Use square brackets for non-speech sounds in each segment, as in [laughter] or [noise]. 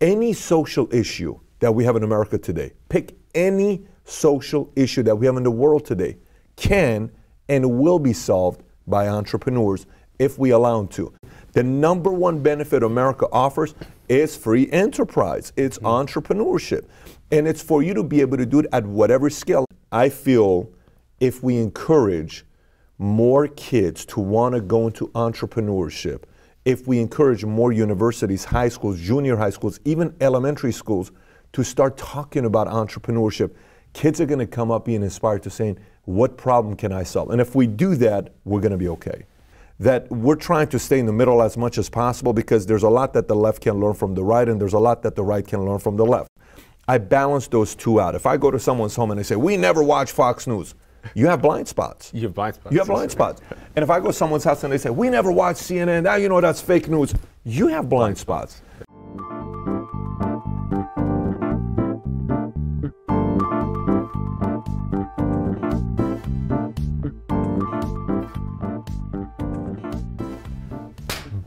any social issue that we have in America today, pick any social issue that we have in the world today, can and will be solved by entrepreneurs if we allow them to. The number one benefit America offers is free enterprise, it's mm-hmm. entrepreneurship. And it's for you to be able to do it at whatever scale. I feel if we encourage more kids to want to go into entrepreneurship, if we encourage more universities, high schools, junior high schools, even elementary schools to start talking about entrepreneurship, kids are going to come up being inspired to saying, what problem can I solve? And if we do that, we're going to be okay. That we're trying to stay in the middle as much as possible because there's a lot that the left can learn from the right, and there's a lot that the right can learn from the left. I balance those two out. If I go to someone's home and they say, We never watch Fox News, you have blind spots. You have blind spots. You have blind spots. And if I go to someone's house and they say, We never watch CNN, now you know that's fake news, you have blind spots.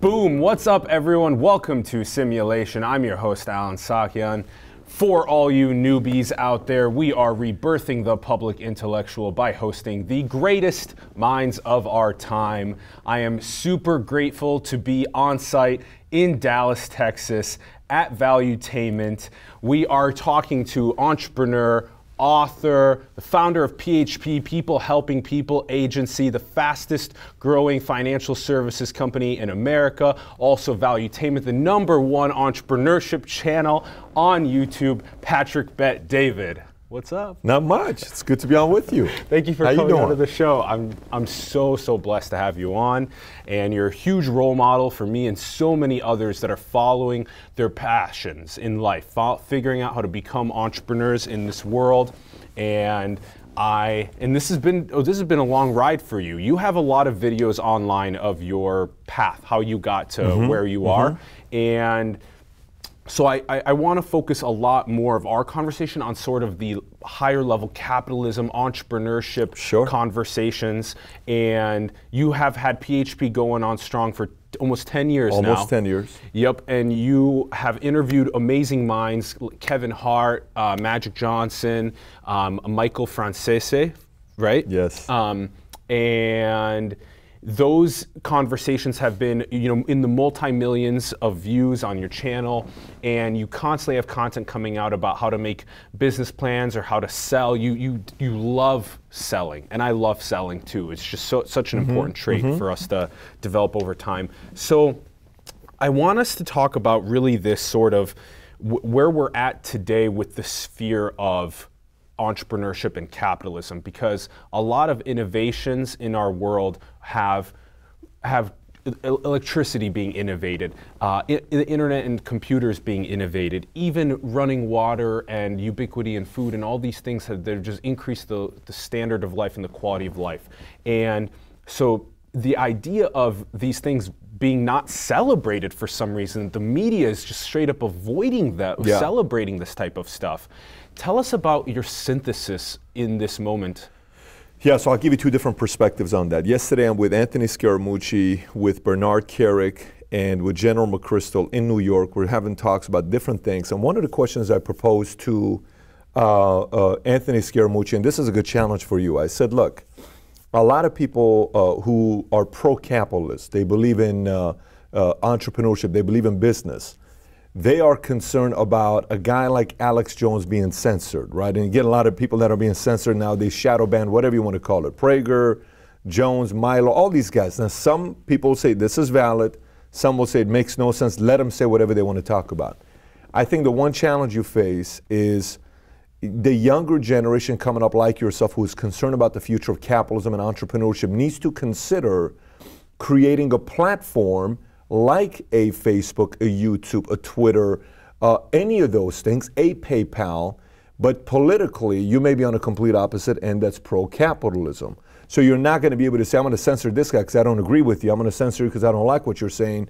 Boom! What's up, everyone? Welcome to Simulation. I'm your host, Allen Saakyan. For all you newbies out there, we are rebirthing the public intellectual by hosting the greatest minds of our time. I am super grateful to be on site in Dallas, Texas at Valuetainment. We are talking to entrepreneur, author, the founder of PHP, People Helping People Agency, the fastest growing financial services company in America, also Valuetainment, the number one entrepreneurship channel on YouTube, Patrick Bet David. What's up? Not much. It's good to be on with you. Thank you for How coming on to the show. I'm I'm so so blessed to have you on, and you're a huge role model for me and so many others that are following their passions in life, figuring out how to become entrepreneurs in this world, and. I and this has been oh, this has been a long ride for you. You have a lot of videos online of your path, how you got to mm-hmm. where you mm-hmm. are, and so I, I, I want to focus a lot more of our conversation on sort of the higher level capitalism, entrepreneurship sure. conversations. And you have had PHP going on strong for almost 10 years almost now. Almost 10 years. Yep. And you have interviewed amazing minds, Kevin Hart, uh, Magic Johnson, um, Michael Franzese, right? Yes. Um, and those conversations have been you know in the multi-millions of views on your channel and you constantly have content coming out about how to make business plans or how to sell. You you you love selling and i love selling too. It's just so, such an mm-hmm, important trait mm-hmm. for us to develop over time. So i want us to talk about really this sort of w- where we're at today with the sphere of entrepreneurship and capitalism because a lot of innovations in our world have have electricity being innovated, uh, the internet and computers being innovated, even running water and ubiquity in food and all these things have they've just increased the, the standard of life and the quality of life. And so the idea of these things being not celebrated for some reason, the media is just straight up avoiding that, yeah. celebrating this type of stuff. Tell us about your synthesis in this moment. Yeah, so I'll give you two different perspectives on that. Yesterday, I'm with Anthony Scaramucci, with Bernard Kerik, and with General McChrystal in New York. We're having talks about different things. And one of the questions I proposed to uh, uh, Anthony Scaramucci, and this is a good challenge for you, I said, look, a lot of people uh, who are pro capitalist, they believe in uh, uh, entrepreneurship, they believe in business they are concerned about a guy like Alex Jones being censored, right? And you get a lot of people that are being censored now, they shadow ban, whatever you want to call it. Prager, Jones, Milo, all these guys. Now, some people say this is valid. Some will say it makes no sense. Let them say whatever they want to talk about. I think the one challenge you face is the younger generation coming up like yourself who is concerned about the future of capitalism and entrepreneurship needs to consider creating a platform like a Facebook, a YouTube, a Twitter, uh, any of those things, a PayPal, but politically, you may be on a complete opposite end that's pro capitalism. So you're not going to be able to say, I'm going to censor this guy because I don't agree with you. I'm going to censor you because I don't like what you're saying.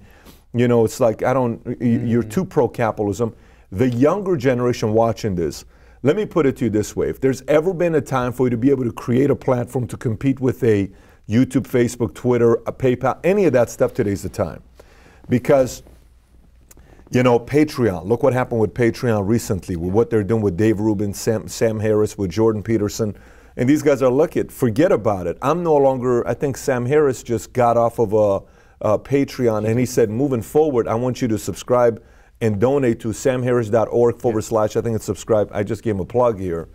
You know, it's like, I don't, mm-hmm. you're too pro capitalism. The younger generation watching this, let me put it to you this way if there's ever been a time for you to be able to create a platform to compete with a YouTube, Facebook, Twitter, a PayPal, any of that stuff, today's the time because You know, Patreon. Look what happened with Patreon recently, with what they're doing with Dave Rubin, Sam, Sam Harris, with Jordan Peterson. And these guys are lucky. Forget about it. I'm no longer, I think Sam Harris just got off of a, a Patreon and he said, moving forward, I want you to subscribe and donate to samharris.org forward slash, I think it's subscribe. I just gave him a plug here.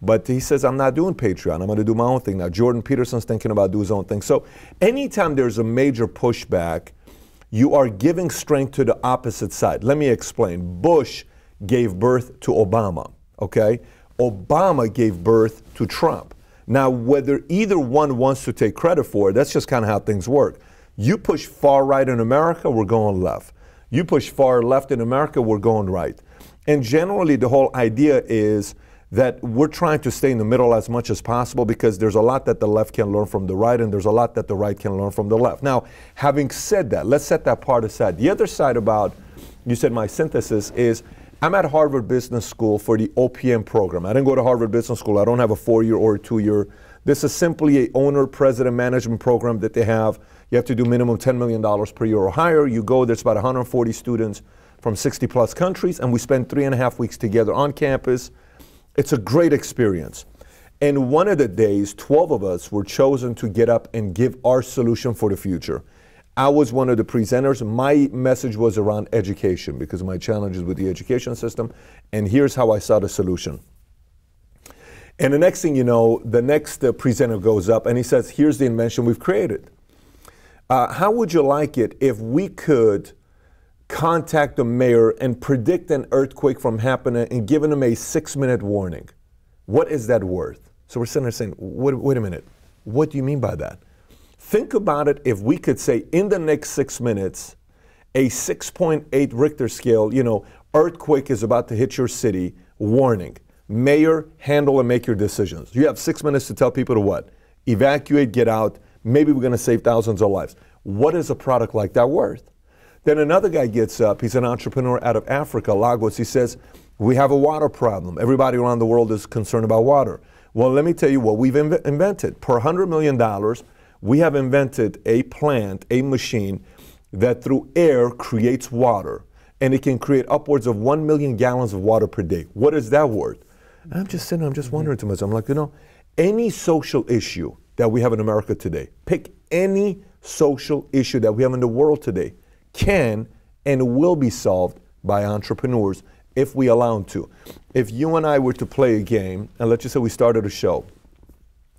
But he says, I'm not doing Patreon. I'm going to do my own thing now. Jordan Peterson's thinking about doing his own thing. So anytime there's a major pushback, you are giving strength to the opposite side. Let me explain. Bush gave birth to Obama, okay? Obama gave birth to Trump. Now, whether either one wants to take credit for it, that's just kind of how things work. You push far right in America, we're going left. You push far left in America, we're going right. And generally, the whole idea is that we're trying to stay in the middle as much as possible because there's a lot that the left can learn from the right and there's a lot that the right can learn from the left. Now, having said that, let's set that part aside. The other side about, you said my synthesis is I'm at Harvard Business School for the OPM program. I didn't go to Harvard Business School. I don't have a four year or a two year. This is simply a owner president management program that they have. You have to do minimum $10 million per year or higher. You go, there's about 140 students from 60 plus countries, and we spend three and a half weeks together on campus it's a great experience. And one of the days, 12 of us were chosen to get up and give our solution for the future. I was one of the presenters. My message was around education because of my challenges with the education system. And here's how I saw the solution. And the next thing you know, the next uh, presenter goes up and he says, Here's the invention we've created. Uh, how would you like it if we could contact the mayor and predict an earthquake from happening and giving him a six minute warning. What is that worth? So we're sitting there saying, wait, wait a minute, what do you mean by that? Think about it if we could say in the next six minutes, a 6.8 Richter scale, you know, earthquake is about to hit your city, warning. Mayor, handle and make your decisions. You have six minutes to tell people to what? Evacuate, get out. Maybe we're going to save thousands of lives. What is a product like that worth? Then another guy gets up. He's an entrepreneur out of Africa, Lagos. He says, We have a water problem. Everybody around the world is concerned about water. Well, let me tell you what we've inv- invented. Per $100 million, we have invented a plant, a machine that through air creates water. And it can create upwards of 1 million gallons of water per day. What is that worth? And I'm just sitting, I'm just mm-hmm. wondering to myself, I'm like, you know, any social issue that we have in America today, pick any social issue that we have in the world today, can and will be solved by entrepreneurs if we allow them to. If you and I were to play a game, and let's just say we started a show,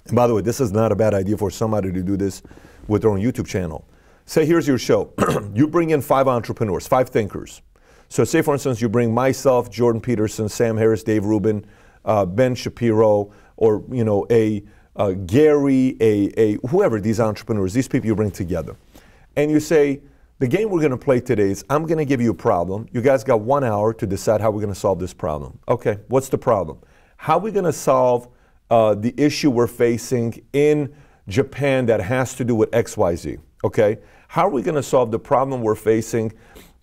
and by the way, this is not a bad idea for somebody to do this with their own YouTube channel. Say, here's your show. [clears throat] you bring in five entrepreneurs, five thinkers. So, say for instance, you bring myself, Jordan Peterson, Sam Harris, Dave Rubin, uh, Ben Shapiro, or you know, a uh, Gary, a, a whoever these entrepreneurs, these people you bring together, and you say, the game we're going to play today is I'm going to give you a problem. You guys got one hour to decide how we're going to solve this problem. Okay, what's the problem? How are we going to solve uh, the issue we're facing in Japan that has to do with XYZ? Okay, how are we going to solve the problem we're facing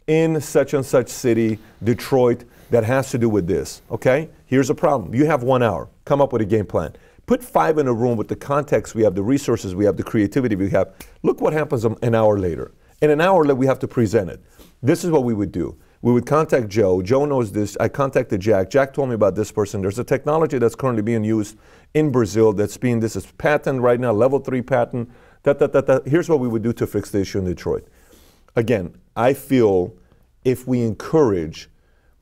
in such and such city, Detroit, that has to do with this? Okay, here's a problem. You have one hour. Come up with a game plan. Put five in a room with the context we have, the resources we have, the creativity we have. Look what happens an hour later. In an hour, that we have to present it. This is what we would do. We would contact Joe. Joe knows this. I contacted Jack. Jack told me about this person. There's a technology that's currently being used in Brazil that's being, this is patent right now, level three patent. Da, da, da, da. Here's what we would do to fix the issue in Detroit. Again, I feel if we encourage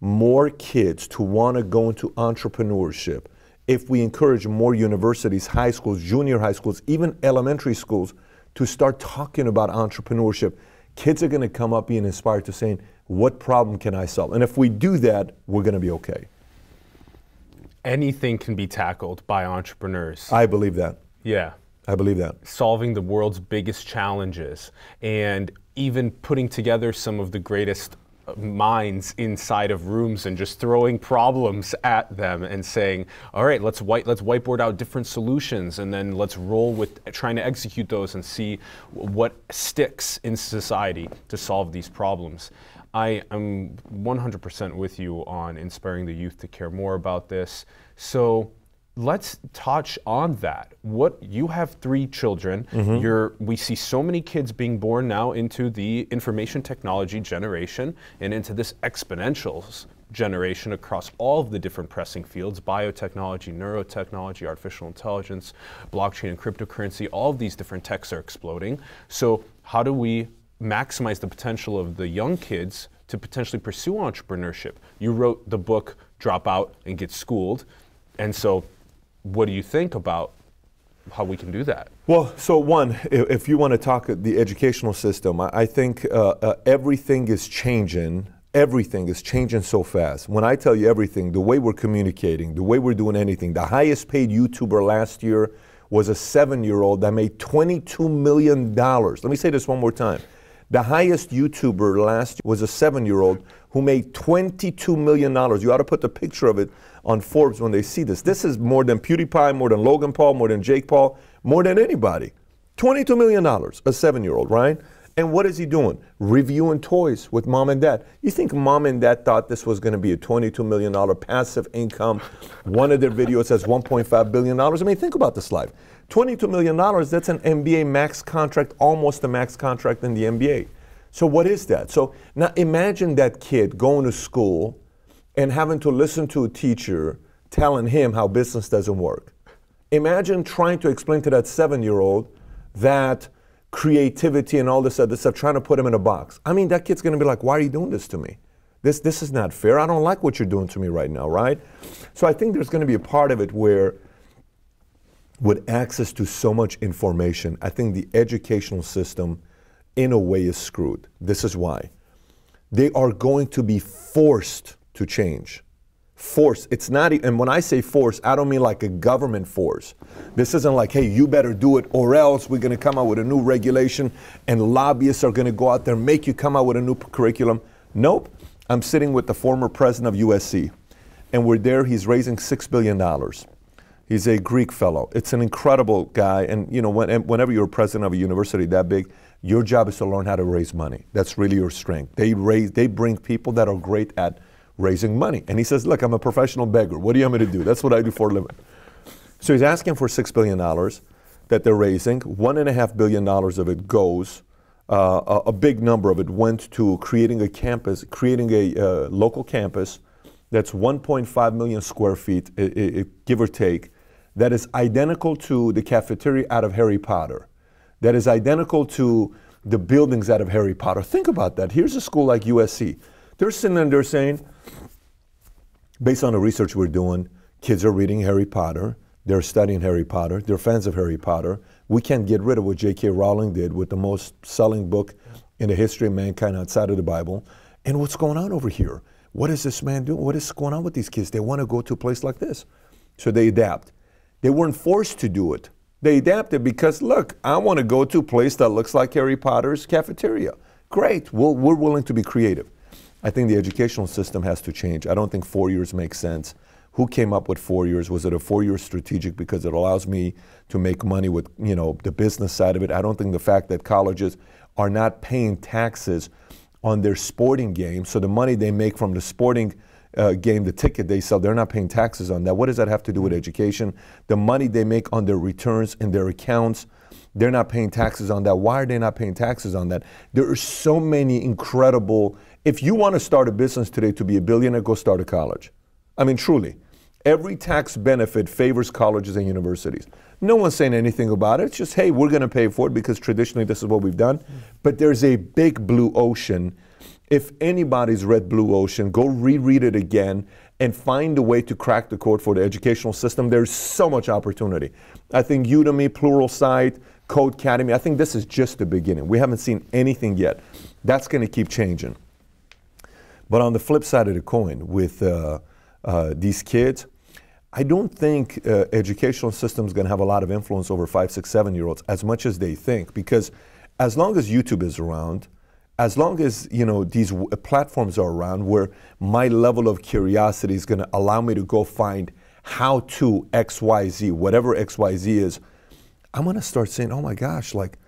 more kids to want to go into entrepreneurship, if we encourage more universities, high schools, junior high schools, even elementary schools to start talking about entrepreneurship, kids are going to come up being inspired to saying, what problem can I solve? And if we do that, we're going to be okay. Anything can be tackled by entrepreneurs. I believe that. Yeah. I believe that. Solving the world's biggest challenges and even putting together some of the greatest minds inside of rooms and just throwing problems at them and saying, all right, let's white, let's whiteboard out different solutions and then let's roll with trying to execute those and see what sticks in society to solve these problems. I am 100% with you on inspiring the youth to care more about this. So let's touch on that. What you have three children. Mm-hmm. You're, we see so many kids being born now into the information technology generation and into this exponential generation across all of the different pressing fields biotechnology, neurotechnology, artificial intelligence, blockchain and cryptocurrency. All of these different techs are exploding. So, how do we maximize the potential of the young kids to potentially pursue entrepreneurship? You wrote the book Drop Out and Get Schooled. And so, what do you think about how we can do that? Well, so one, if you want to talk the educational system, I think uh, uh, everything is changing. Everything is changing so fast. When I tell you everything, the way we're communicating, the way we're doing anything, the highest paid YouTuber last year was a seven year old that made $22 million. Let me say this one more time. The highest YouTuber last year was a seven year old who made $22 million. You ought to put the picture of it on Forbes when they see this. This is more than PewDiePie, more than Logan Paul, more than Jake Paul, more than anybody. $22 million, a seven year old, right? And what is he doing? Reviewing toys with mom and dad. You think mom and dad thought this was going to be a $22 million passive income? One of their videos has $1.5 billion. I mean, think about this life. $22 million, that's an NBA max contract, almost a max contract in the NBA. So, what is that? So, now imagine that kid going to school and having to listen to a teacher telling him how business doesn't work. Imagine trying to explain to that seven year old that creativity and all this other stuff, trying to put him in a box. I mean, that kid's gonna be like, why are you doing this to me? This, this is not fair. I don't like what you're doing to me right now, right? So I think there's gonna be a part of it where, with access to so much information, I think the educational system, in a way, is screwed. This is why. They are going to be forced to change. Force, it's not, and when I say force, I don't mean like a government force. This isn't like, hey, you better do it or else we're gonna come out with a new regulation and lobbyists are gonna go out there and make you come out with a new curriculum. Nope. I'm sitting with the former president of USC, and we're there, he's raising $6 billion. He's a Greek fellow. It's an incredible guy, and you know, when, whenever you're president of a university that big, your job is to learn how to raise money. That's really your strength. They raise, they bring people that are great at raising money. And he says, Look, I'm a professional beggar. What do you want me to do? That's what I do for a living. So he's asking for $6 billion that they're raising. $1.5 billion of it goes, uh, a, a, big number of it went to creating a campus, creating a uh, local campus that's 1.5 million square feet, give or take, that is identical to the cafeteria out of Harry Potter, that is identical to the buildings out of Harry Potter. Think about that. Here's a school like USC. They're sitting there saying, based on the research we're doing, kids are reading Harry Potter, they're studying Harry Potter, they're fans of Harry Potter. We can't get rid of what J.K. Rowling did with the most selling book in the history of mankind outside of the Bible. And what's going on over here? What is this man doing? What is going on with these kids? They want to go to a place like this. So they adapt. They weren't forced to do it. They adapted because, look, I want to go to a place that looks like Harry Potter's cafeteria. Great. We'll, we're willing to be creative. I think the educational system has to change. I don't think four years makes sense. Who came up with four years? Was it a four-year strategic because it allows me to make money with you know the business side of it? I don't think the fact that colleges are not paying taxes on their sporting game, so the money they make from the sporting uh, game, the ticket they sell, they're not paying taxes on that. What does that have to do with education? The money they make on their returns in their accounts, they're not paying taxes on that. Why are they not paying taxes on that? There are so many incredible if you want to start a business today to be a billionaire, go start a college. I mean, truly. Every tax benefit favors colleges and universities. No one's saying anything about it. It's just, hey, we're going to pay for it because traditionally this is what we've done. But there's a big blue ocean. If anybody's read Blue Ocean, go reread it again and find a way to crack the code for the educational system. There's so much opportunity. I think Udemy, Plural Pluralsight, Codecademy, I think this is just the beginning. We haven't seen anything yet. That's going to keep changing. But on the flip side of the coin, with uh, uh, these kids, I don't think uh, educational system is going to have a lot of influence over five, six, seven year olds as much as they think. Because as long as YouTube is around, as long as you know these platforms are around, where my level of curiosity is going to allow me to go find how to X, Y, Z, whatever X, Y, Z is, I'm going to start saying, oh my gosh, like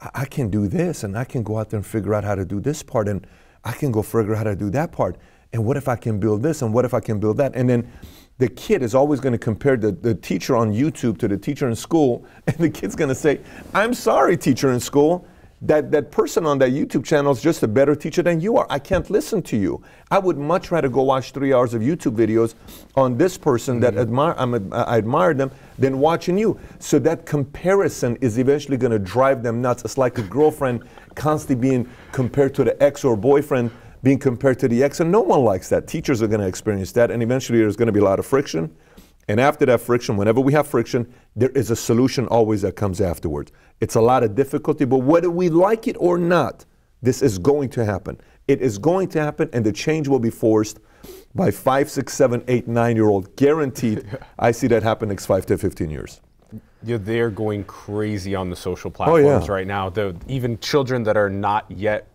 I-, I can do this, and I can go out there and figure out how to do this part, and I can go figure out how to do that part. And what if I can build this? And what if I can build that? And then the kid is always going to compare the, the teacher on YouTube to the teacher in school, [laughs] and the kid's going to say, I'm sorry, teacher in school. That, that person on that YouTube channel is just a better teacher than you are. I can't listen to you. I would much rather go watch three hours of YouTube videos on this person mm-hmm. that admire, I'm, I admire them than watching you. So that comparison is eventually going to drive them nuts. It's like a girlfriend constantly being compared to the ex or boyfriend being compared to the ex, and no one likes that. Teachers are going to experience that, and eventually there's going to be a lot of friction. And after that friction, whenever we have friction, there is a solution always that comes afterwards. It's a lot of difficulty, but whether we like it or not, this is going to happen. It is going to happen, and the change will be forced by five, six, seven, eight, nine year old. Guaranteed. [laughs] I see that happen next five to 15 years. Yeah, they're going crazy on the social platforms oh, yeah. right now. The, even children that are not yet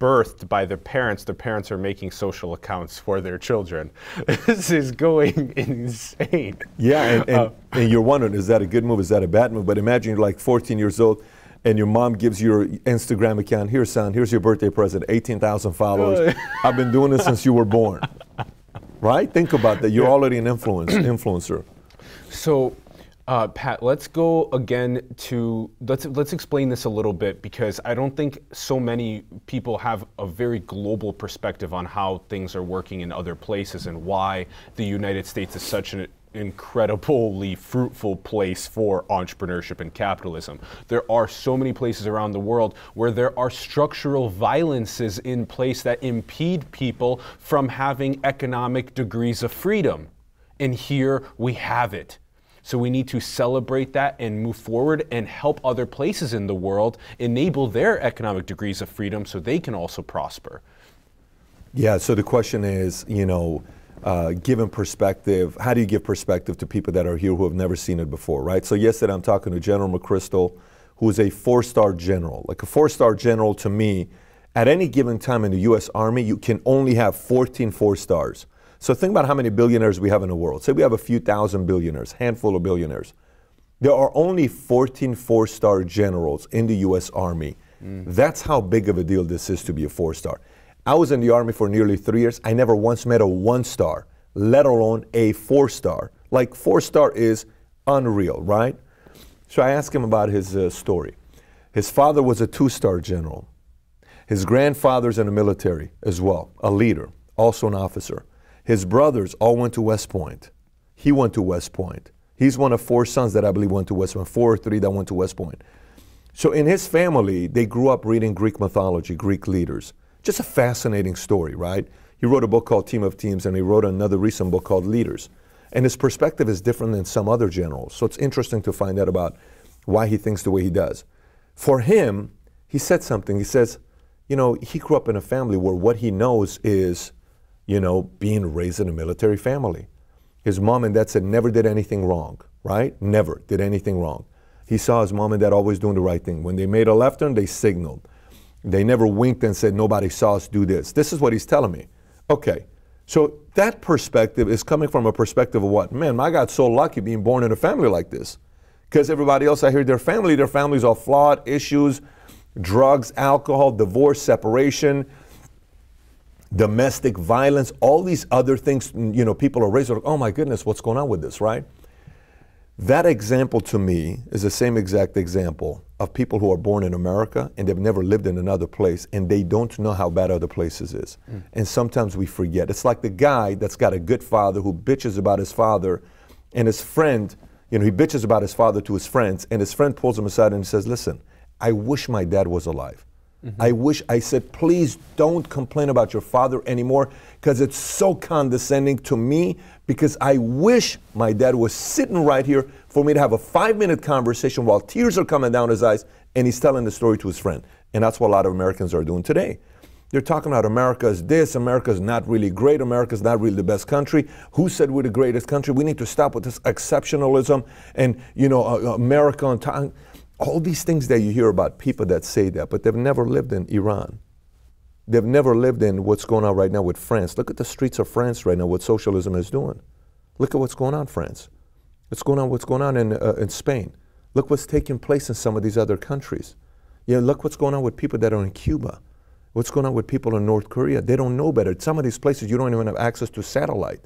birthed by their parents, their parents are making social accounts for their children. [laughs] this is going [laughs] insane. Yeah, and, and, uh, and, you're wondering, is that a good move? Is that a bad move? But imagine you're like 14 years old and your mom gives your Instagram account. Here, son, here's your birthday present, 18,000 followers. [laughs] I've been doing this since you were born. Right? Think about that. You're yeah. already an influence, [clears throat] influencer. So uh, Pat, let's go again to let's let's explain this a little bit because I don't think so many people have a very global perspective on how things are working in other places and why the United States is such an incredibly fruitful place for entrepreneurship and capitalism. There are so many places around the world where there are structural violences in place that impede people from having economic degrees of freedom. And here we have it. So we need to celebrate that and move forward and help other places in the world enable their economic degrees of freedom so they can also prosper. Yeah, so the question is, you know, uh, given perspective, how do you give perspective to people that are here who have never seen it before, right? So yesterday I'm talking to General McChrystal, who is a four-star general. Like a four-star general to me, at any given time in the U.S. Army, you can only have 14 four stars. So think about how many billionaires we have in the world. Say we have a few thousand billionaires, handful of billionaires. There are only 14 four-star generals in the U.S. Army. Mm. That's how big of a deal this is to be a four-star. I was in the Army for nearly three years. I never once met a one-star, let alone a four-star. Like four-star is unreal, right? So I asked him about his uh, story. His father was a two-star general. His grandfather's in the military as well, a leader, also an officer. His brothers all went to West Point. He went to West Point. He's one of four sons that I believe went to West Point, four or three that went to West Point. So in his family, they grew up reading Greek mythology, Greek leaders. Just a fascinating story, right? He wrote a book called Team of Teams, and he wrote another recent book called Leaders. And his perspective is different than some other generals. So it's interesting to find out about why he thinks the way he does. For him, he said something. He says, you know, he grew up in a family where what he knows is you know, being raised in a military family. His mom and dad said never did anything wrong, right? Never did anything wrong. He saw his mom and dad always doing the right thing. When they made a left turn, they signaled. They never winked and said, nobody saw us do this. This is what he's telling me. Okay, so that perspective is coming from a perspective of what? Man, I got so lucky being born in a family like this. Because everybody else I hear their family, their families are flawed, issues, drugs, alcohol, divorce, separation, domestic violence, all these other things, you know, people are raised like, oh my goodness, what's going on with this, right? That example to me is the same exact example of people who are born in America and they've never lived in another place and they don't know how bad other places is. Mm. And sometimes we forget. It's like the guy that's got a good father who bitches about his father and his friend, you know, he bitches about his father to his friends and his friend pulls him aside and says, listen, I wish my dad was alive. Mm-hmm. I wish I said, please don't complain about your father anymore because it's so condescending to me because I wish my dad was sitting right here for me to have a five minute conversation while tears are coming down his eyes and he's telling the story to his friend. And that's what a lot of Americans are doing today. They're talking about America is this, America is not really great, America is not really the best country. Who said we're the greatest country? We need to stop with this exceptionalism and, you know, uh, America on time all these things that you hear about people that say that, but they've never lived in Iran. They've never lived in what's going on right now with France. Look at the streets of France right now, what socialism is doing. Look at what's going on in France. What's going on, what's going on in, uh, in Spain. Look what's taking place in some of these other countries. You know, look what's going on with people that are in Cuba. What's going on with people in North Korea. They don't know better. Some of these places you don't even have access to satellite.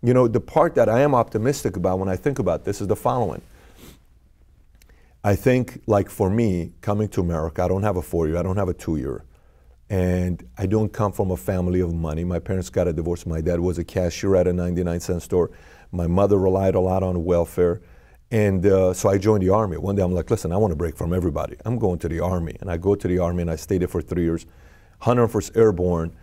You know, the part that I am optimistic about when I think about this is the following. I think, like for me, coming to America, I don't have a four year, I don't have a two year. And I don't come from a family of money. My parents got a divorce. My dad was a cashier at a 99 cent store. My mother relied a lot on welfare. And uh, so I joined the Army. One day I'm like, listen, I want to break from everybody. I'm going to the Army. And I go to the Army and I stayed there for three years. 101st Airborne.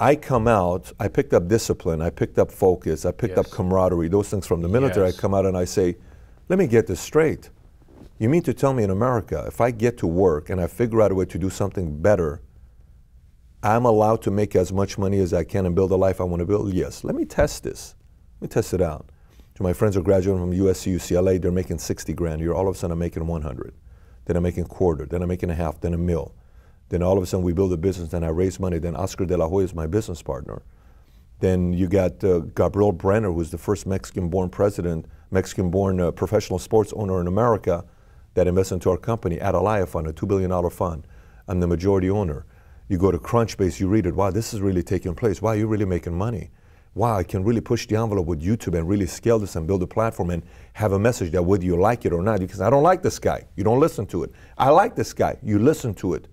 I come out, I picked up discipline, I picked up focus, I picked yes. up camaraderie, those things from the military. Yes. I come out and I say, let me get this straight. You mean to tell me in America, if I get to work and I figure out a way to do something better, I'm allowed to make as much money as I can and build a life I want to build? Yes. Let me test this. Let me test it out. So my friends are graduating from USC, UCLA, they're making 60 grand year. All of a sudden I'm making 100. Then I'm making a quarter, then I'm making a half, then a mill. Then all of a sudden we build a business, then I raise money. Then Oscar de la Hoya is my business partner. Then you got uh, Gabriel Brener, who's the first Mexican-born president, Mexican-born uh, professional sports owner in America that invests into our company, Atalaya Fund, a $2 billion fund. I'm the majority owner. You go to Crunchbase, you read it, wow, this is really taking place. Wow, you're really making money. Wow, I can really push the envelope with YouTube and really scale this and build a platform and have a message that whether you like it or not, because I don't like this guy, you don't listen to it. I like this guy, you listen to it.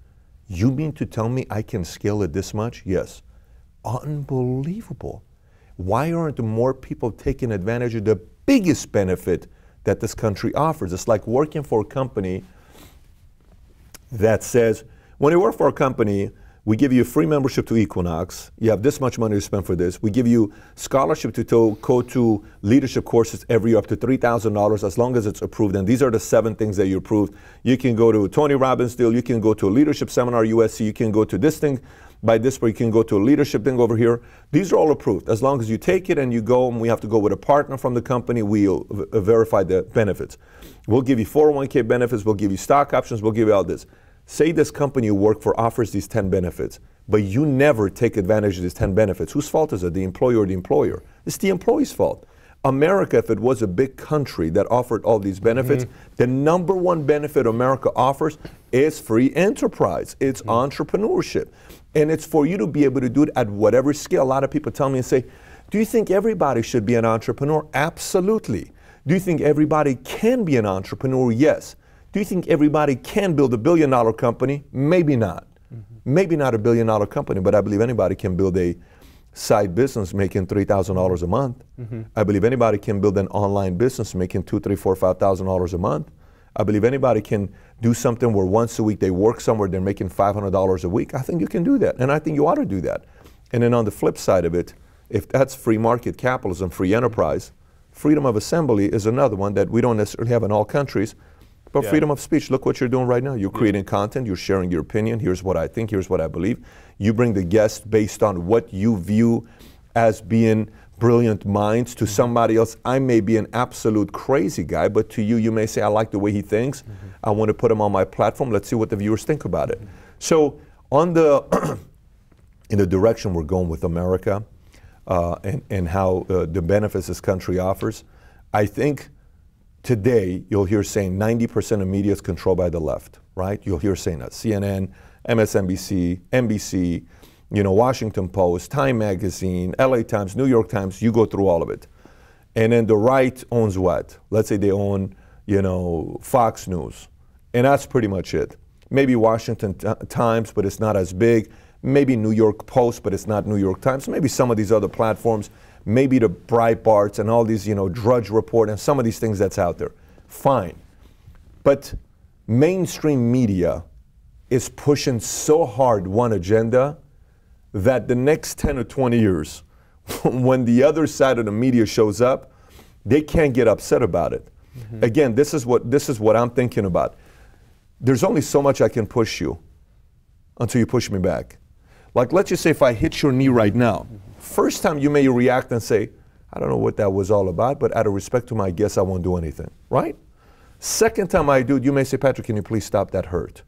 You mean to tell me I can scale it this much? Yes. Unbelievable. Why aren't more people taking advantage of the biggest benefit that this country offers? It's like working for a company that says, when you work for a company, we give you a free membership to Equinox. You have this much money to spend for this. We give you scholarship to, go to leadership courses every year up to $3,000 as long as it's approved. And these are the seven things that you approved. You can go to Tony Robbins deal. You can go to a leadership seminar USC. You can go to this thing by this where you can go to a leadership thing over here. These are all approved. As long as you take it and you go, and we have to go with a partner from the company, we'll uh, verify the benefits. We'll give you 401k benefits. We'll give you stock options. We'll give you all this. Say this company you work for offers these 10 benefits, but you never take advantage of these 10 benefits. Whose fault is it? The employer or the employer? It's the employee's fault. America, if it was a big country that offered all these benefits, mm-hmm. the number one benefit America offers is free enterprise. It's mm-hmm. entrepreneurship. And it's for you to be able to do it at whatever scale. A lot of people tell me and say, Do you think everybody should be an entrepreneur? Absolutely. Do you think everybody can be an entrepreneur? Yes. Do you think everybody can build a billion dollar company? Maybe not. Mm-hmm. Maybe not a billion dollar company, but I believe anybody can build a side business making three thousand dollars a month. Mm-hmm. I believe anybody can build an online business making two, three, four, five thousand dollars a month. I believe anybody can do something where once a week they work somewhere they're making five hundred dollars a week. I think you can do that, and I think you ought to do that. And then on the flip side of it, if that's free market capitalism, free enterprise, freedom of assembly is another one that we don't necessarily have in all countries. But yeah. freedom of speech, look what you're doing right now. You're creating yeah. content, you're sharing your opinion. Here's what I think, here's what I believe. You bring the guest based on what you view as being brilliant minds to mm-hmm. somebody else. I may be an absolute crazy guy, but to you, you may say, I like the way he thinks. Mm-hmm. I want to put him on my platform. Let's see what the viewers think about it. Mm-hmm. So, on the [clears throat] in the direction we're going with America uh, and, and how uh, the benefits this country offers, I think today you'll hear saying 90% of media is controlled by the left, right? You'll hear saying that CNN, MSNBC, NBC, you know, Washington Post, Time Magazine, LA Times, New York Times, you go through all of it. And then the right owns what? Let's say they own, you know, Fox News. And that's pretty much it. Maybe Washington Times, but it's not as big. Maybe New York Post, but it's not New York Times. Maybe some of these other platforms maybe the Breitbarts and all these, you know, Drudge Report and some of these things that's out there. Fine. But mainstream media is pushing so hard one agenda that the next 10 or 20 years, [laughs] when the other side of the media shows up, they can't get upset about it. Mm-hmm. Again, this is what this is what I'm thinking about. There's only so much I can push you until you push me back. Like let's just say if I hit your knee right now, First time you may react and say, I don't know what that was all about, but out of respect to my guests, I won't do anything, right? Second time I do it, you may say, Patrick, can you please stop that hurt?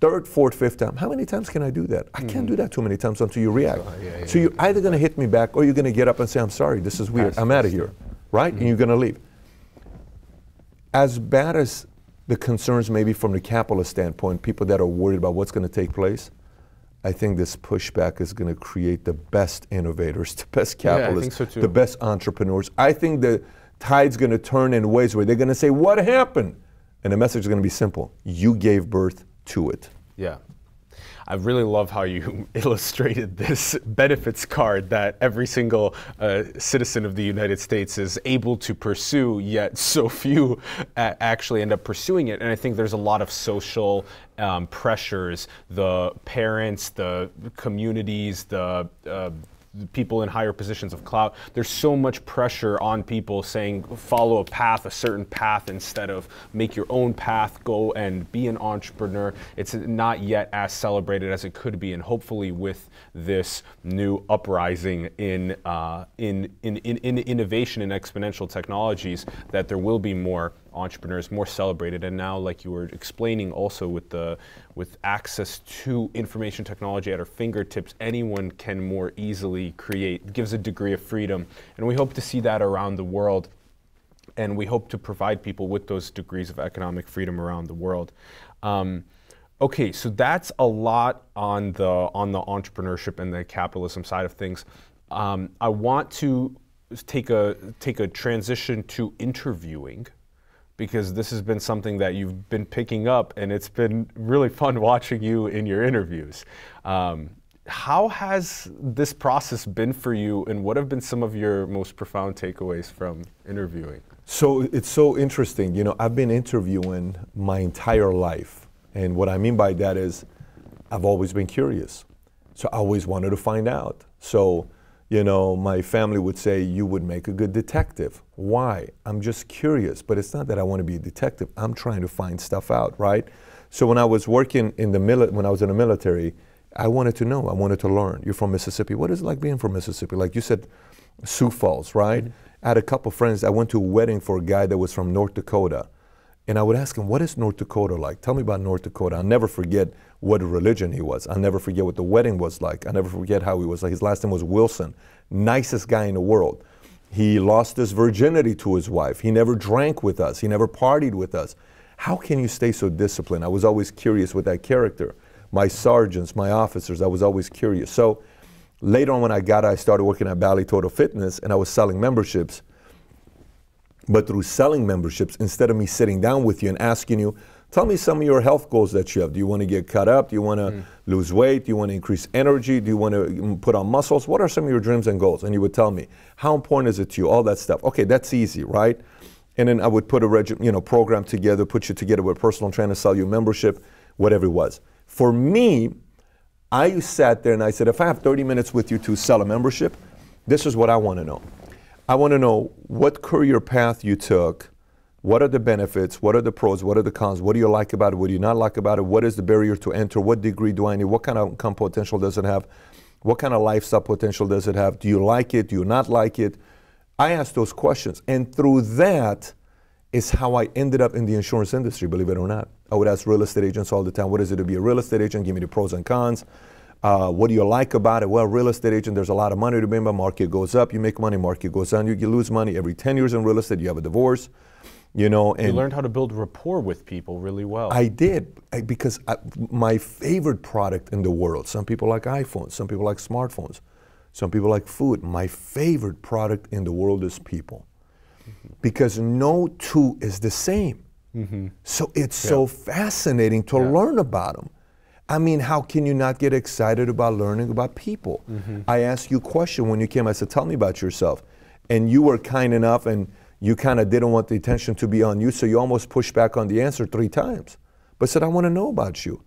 Third, fourth, fifth time. How many times can I do that? I mm-hmm. can't do that too many times until you react. Uh, yeah, yeah, so you're either going to hit me back or you're going to get up and say, I'm sorry, this is weird. I'm out of here, right? Mm-hmm. And you're going to leave. As bad as the concerns maybe from the capitalist standpoint, people that are worried about what's going to take place, I think this pushback is going to create the best innovators, [laughs] the best capitalists, so the best entrepreneurs. I think the tide's going to turn in ways where they're going to say, What happened? And the message is going to be simple you gave birth to it. Yeah. I really love how you [laughs] illustrated this benefits card that every single uh, citizen of the United States is able to pursue, yet so [laughs] few uh, actually end up pursuing it. And I think there's a lot of social um, pressures the parents, the communities, the uh, people in higher positions of clout. There's so much pressure on people saying follow a path, a certain path, instead of make your own path, go and be an entrepreneur. It's not yet as celebrated as it could be, and hopefully with this new uprising in uh, in, in, in, in innovation and exponential technologies, that there will be more entrepreneurs more celebrated. And now, like you were explaining, also with the with access to information technology at our fingertips, anyone can more easily create. Gives a degree of freedom, and we hope to see that around the world. And we hope to provide people with those degrees of economic freedom around the world. Um, okay, so that's a lot on the on the entrepreneurship and the capitalism side of things. Um, I want to take a take a transition to interviewing because this has been something that you've been picking up, and it's been really fun [laughs] watching you in your interviews. Um, how has this process been for you, and what have been some of your most profound takeaways from interviewing? So it's so interesting. You know, I've been interviewing my entire life. And what I mean by that is I've always been curious. So I always wanted to find out. So you know, my family would say, you would make a good detective. Why? I'm just curious, but it's not that I want to be a detective. I'm trying to find stuff out, right? So when I was working in the mili- when I was in the military, I wanted to know, I wanted to learn. You're from Mississippi. What is it like being from Mississippi? Like you said, Sioux Falls, right? Mm-hmm. I had a couple friends. I went to a wedding for a guy that was from North Dakota. And I would ask him, what is North Dakota like? Tell me about North Dakota. I'll never forget what religion he was. I'll never forget what the wedding was like. I'll never forget how he was like. His last name was Wilson. Nicest guy in the world. He lost his virginity to his wife. He never drank with us. He never partied with us. How can you stay so disciplined? I was always curious with that character. My sergeants, my officers, I was always curious. So later on when I got I started working at Bally Total Fitness and I was selling memberships but through selling memberships, instead of me sitting down with you and asking you, tell me some of your health goals that you have. Do you want to get cut up? Do you want to mm. lose weight? Do you want to increase energy? Do you want to mm, put on muscles? What are some of your dreams and goals? And you would tell me, how important is it to you? All that stuff. Okay, that's easy, right? And then I would put a regi- you know program together, put you together with a personal trainer, sell you membership, whatever it was. For me, I sat there and I said, if I have 30 minutes with you to sell a membership, this is what I want to know. I want to know what career path you took. What are the benefits? What are the pros? What are the cons? What do you like about it? What do you not like about it? What is the barrier to enter? What degree do I need? What kind of income potential does it have? What kind of lifestyle potential does it have? Do you like it? Do you not like it? I ask those questions. And through that is how I ended up in the insurance industry, believe it or not. I would ask real estate agents all the time, what is it to be a real estate agent? Give me the pros and cons. Uh, what do you like about it? Well, real estate agent, there's a lot of money to be made. Market goes up, you make money. Market goes down, you, you lose money. Every 10 years in real estate, you have a divorce. You know, and you learned how to build rapport with people really well. I did I, because I, my favorite product in the world. Some people like iPhones, some people like smartphones, some people like food. My favorite product in the world is people, mm-hmm. because no two is the same. Mm-hmm. So it's yeah. so fascinating to yeah. learn about them. I mean, how can you not get excited about learning about people? Mm-hmm. I asked you a question when you came. I said, Tell me about yourself. And you were kind enough and you kind of didn't want the attention to be on you, so you almost pushed back on the answer three times. But said, I want to know about you.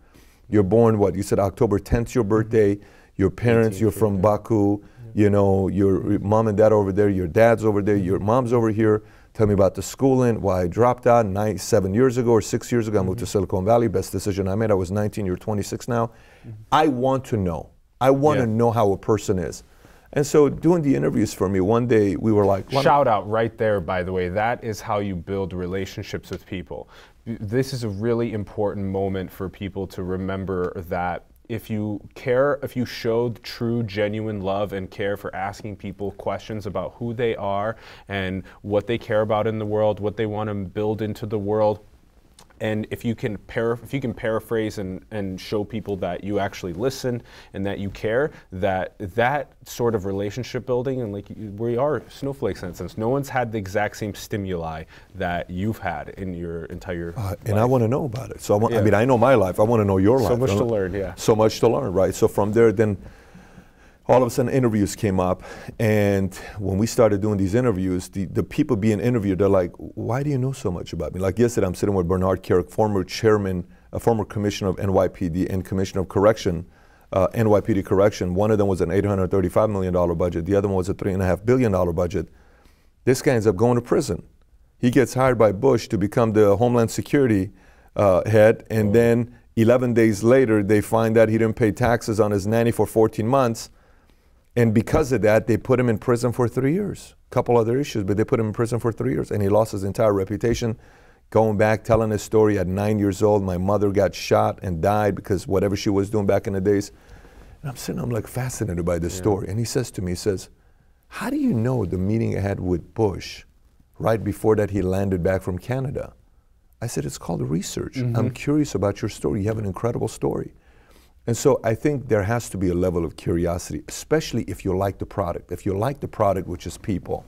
You're born what? You said October 10th, your birthday. Your parents, you're from Baku. You know, your mom and dad over there, your dad's over there, your mom's over here. Tell me about the schooling, why I dropped out nine, seven years ago or six years ago. I moved mm-hmm. to Silicon Valley. Best decision I made. I was 19, you're 26 now. Mm-hmm. I want to know. I want yeah. to know how a person is. And so doing the interviews for me, one day we were like, Shout out right there, by the way. That is how you build relationships with people. This is a really important moment for people to remember that if you care, if you showed true, genuine love and care for asking people questions about who they are and what they care about in the world, what they want to build into the world, And if you can para- if you can paraphrase and, and show people that you actually listen and that you care, that that sort of relationship building and like we are snowflakes in a sense. No one's had the exact same stimuli that you've had in your entire. Uh, and I want to know about it. So I, want, yeah. I mean, I know my life. I want to know your so life. So much to learn. Yeah. So much to learn, right? So from there, then all of a sudden interviews came up and when we started doing these interviews the, the people being interviewed they're like why do you know so much about me? Like yesterday i'm sitting with bernard kerik former chairman a former commissioner of nypd and commissioner of correction uh, nypd correction. One of them was an $835 million budget. The other one was a $3.5 billion budget. This guy ends up going to prison. He gets hired by bush to become the homeland security uh, head and oh. then 11 days later they find out he didn't pay taxes on his nanny for 14 months and because of that, they put him in prison for three years. A couple other issues, but they put him in prison for three years. And he lost his entire reputation. Going back, telling his story at nine years old, my mother got shot and died because whatever she was doing back in the days. And I'm sitting, I'm like fascinated by this yeah. story. And he says to me, he says, How do you know the meeting I had with Bush right before that he landed back from Canada? I said, It's called research. Mm-hmm. I'm curious about your story. You have an incredible story. And so I think there has to be a level of curiosity, especially if you like the product. If you like the product, which is people,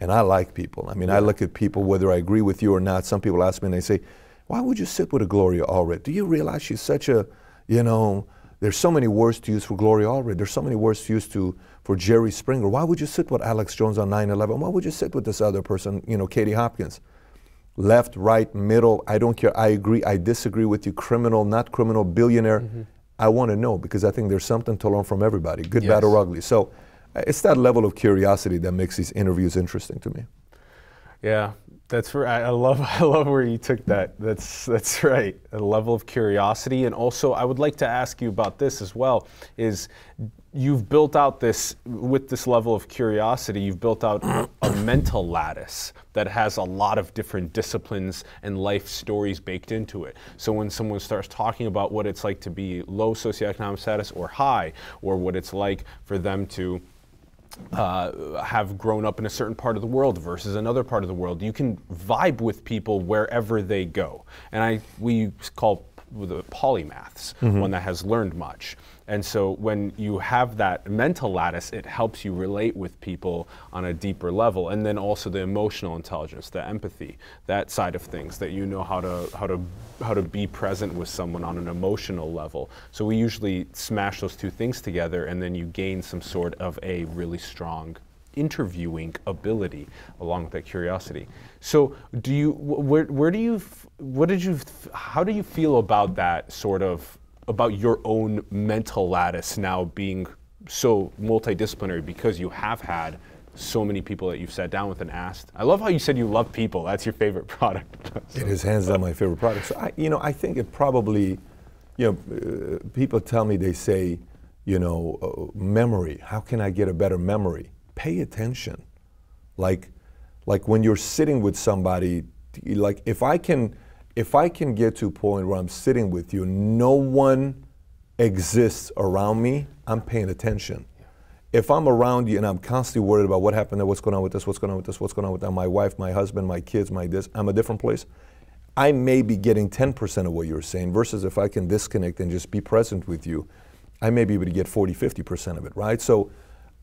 and I like people. I mean, yeah. I look at people, whether I agree with you or not. Some people ask me and they say, why would you sit with a Gloria Allred? Do you realize she's such a, you know, there's so many words to use for Gloria Allred. There's so many words to use to, for Jerry Springer. Why would you sit with Alex Jones on 9-11? Why would you sit with this other person, you know, Katie Hopkins? Left, right, middle, I don't care. I agree, I disagree with you. Criminal, not criminal, billionaire. Mm-hmm I want to know because I think there's something to learn from everybody, good, yes. bad, or ugly. So it's that level of curiosity that makes these interviews interesting to me. Yeah, that's right. I love [laughs] I love where you took that. That's that's right. A level of curiosity, and also I would like to ask you about this as well. Is you've built out this with this level of curiosity you've built out a [coughs] mental lattice that has a lot of different disciplines and life stories baked into it so when someone starts talking about what it's like to be low socioeconomic status or high or what it's like for them to uh, have grown up in a certain part of the world versus another part of the world. You can vibe with people wherever they go, and I we call the polymaths, mm-hmm. one that has learned much. And so when you have that mental lattice, it helps you relate with people on a deeper level. And then also the emotional intelligence, the empathy, that side of things, that you know how to how to how to be present with someone on an emotional level. So we usually smash those two things together and then you gain some sort of a really strong interviewing ability along with that curiosity. So do you where where do you what did you how do you feel about that sort of about your own mental lattice now being so multidisciplinary because you have had so many people that you've sat down with and asked. I love how you said you love people. That's your favorite [laughs] product. so. It is hands down my favorite product. So I, you know, I think it probably, you know, uh, people tell me they say, you know, uh, memory. How can I get a better memory? Pay attention. Like, like when you're sitting with somebody, like if I can if I can get to a point where I'm sitting with you, no one exists around me, I'm paying attention. If I'm around you and I'm constantly worried about what happened there, what's going on with this, what's going on with this, what's going on with that, my wife, my husband, my kids, my this, I'm a different place. I may be getting 10% of what you're saying versus if I can disconnect and just be present with you, I may be able to get 40, 50% of it, right? So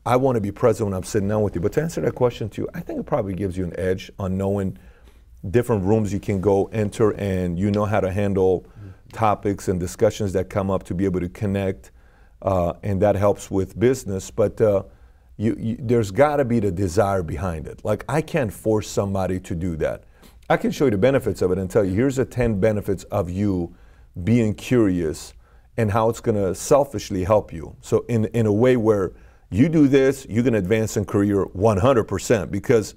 I want to be present when I'm sitting down with you. But to answer that question to you, I think it probably gives you an edge on knowing different rooms you can go enter and you know how to handle topics and discussions that come up to be able to connect uh, and that helps with business. But uh, you, you, there's got to be the desire behind it. Like i can't force somebody to do that. I can show you the benefits of it and tell you here's the 10 benefits of you being curious and how it's going to selfishly help you. So in, in a way where you do this you can advance in career 100% because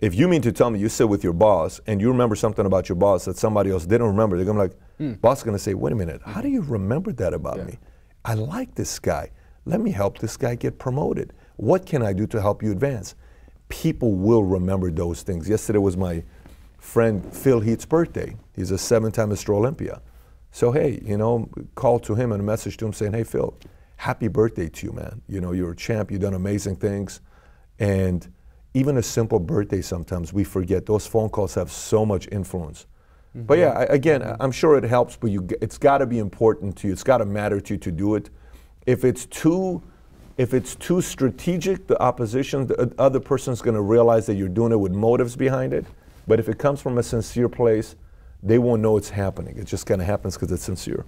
if you mean to tell me you sit with your boss and you remember something about your boss that somebody else didn't remember, they're gonna be like, mm. boss is gonna say, wait a minute, how do you remember that about yeah. me? I like this guy. Let me help this guy get promoted. What can I do to help you advance? People will remember those things. Yesterday was my friend Phil Heath's birthday. He's a seven-time Mr. Olympia. So hey, you know, call to him and a message to him saying, hey Phil, happy birthday to you, man. You know, you're a champ. You've done amazing things, and even a simple birthday sometimes we forget those phone calls have so much influence Mm-hmm. But yeah, I, again, mm-hmm. I'm sure it helps, but you, it's got to be important to you. It's got to matter to you to do it. If it's too, if it's too strategic, the opposition, the other person's going to realize that you're doing it with motives behind it. But if it comes from a sincere place, they won't know it's happening. It just kind of happens because it's sincere.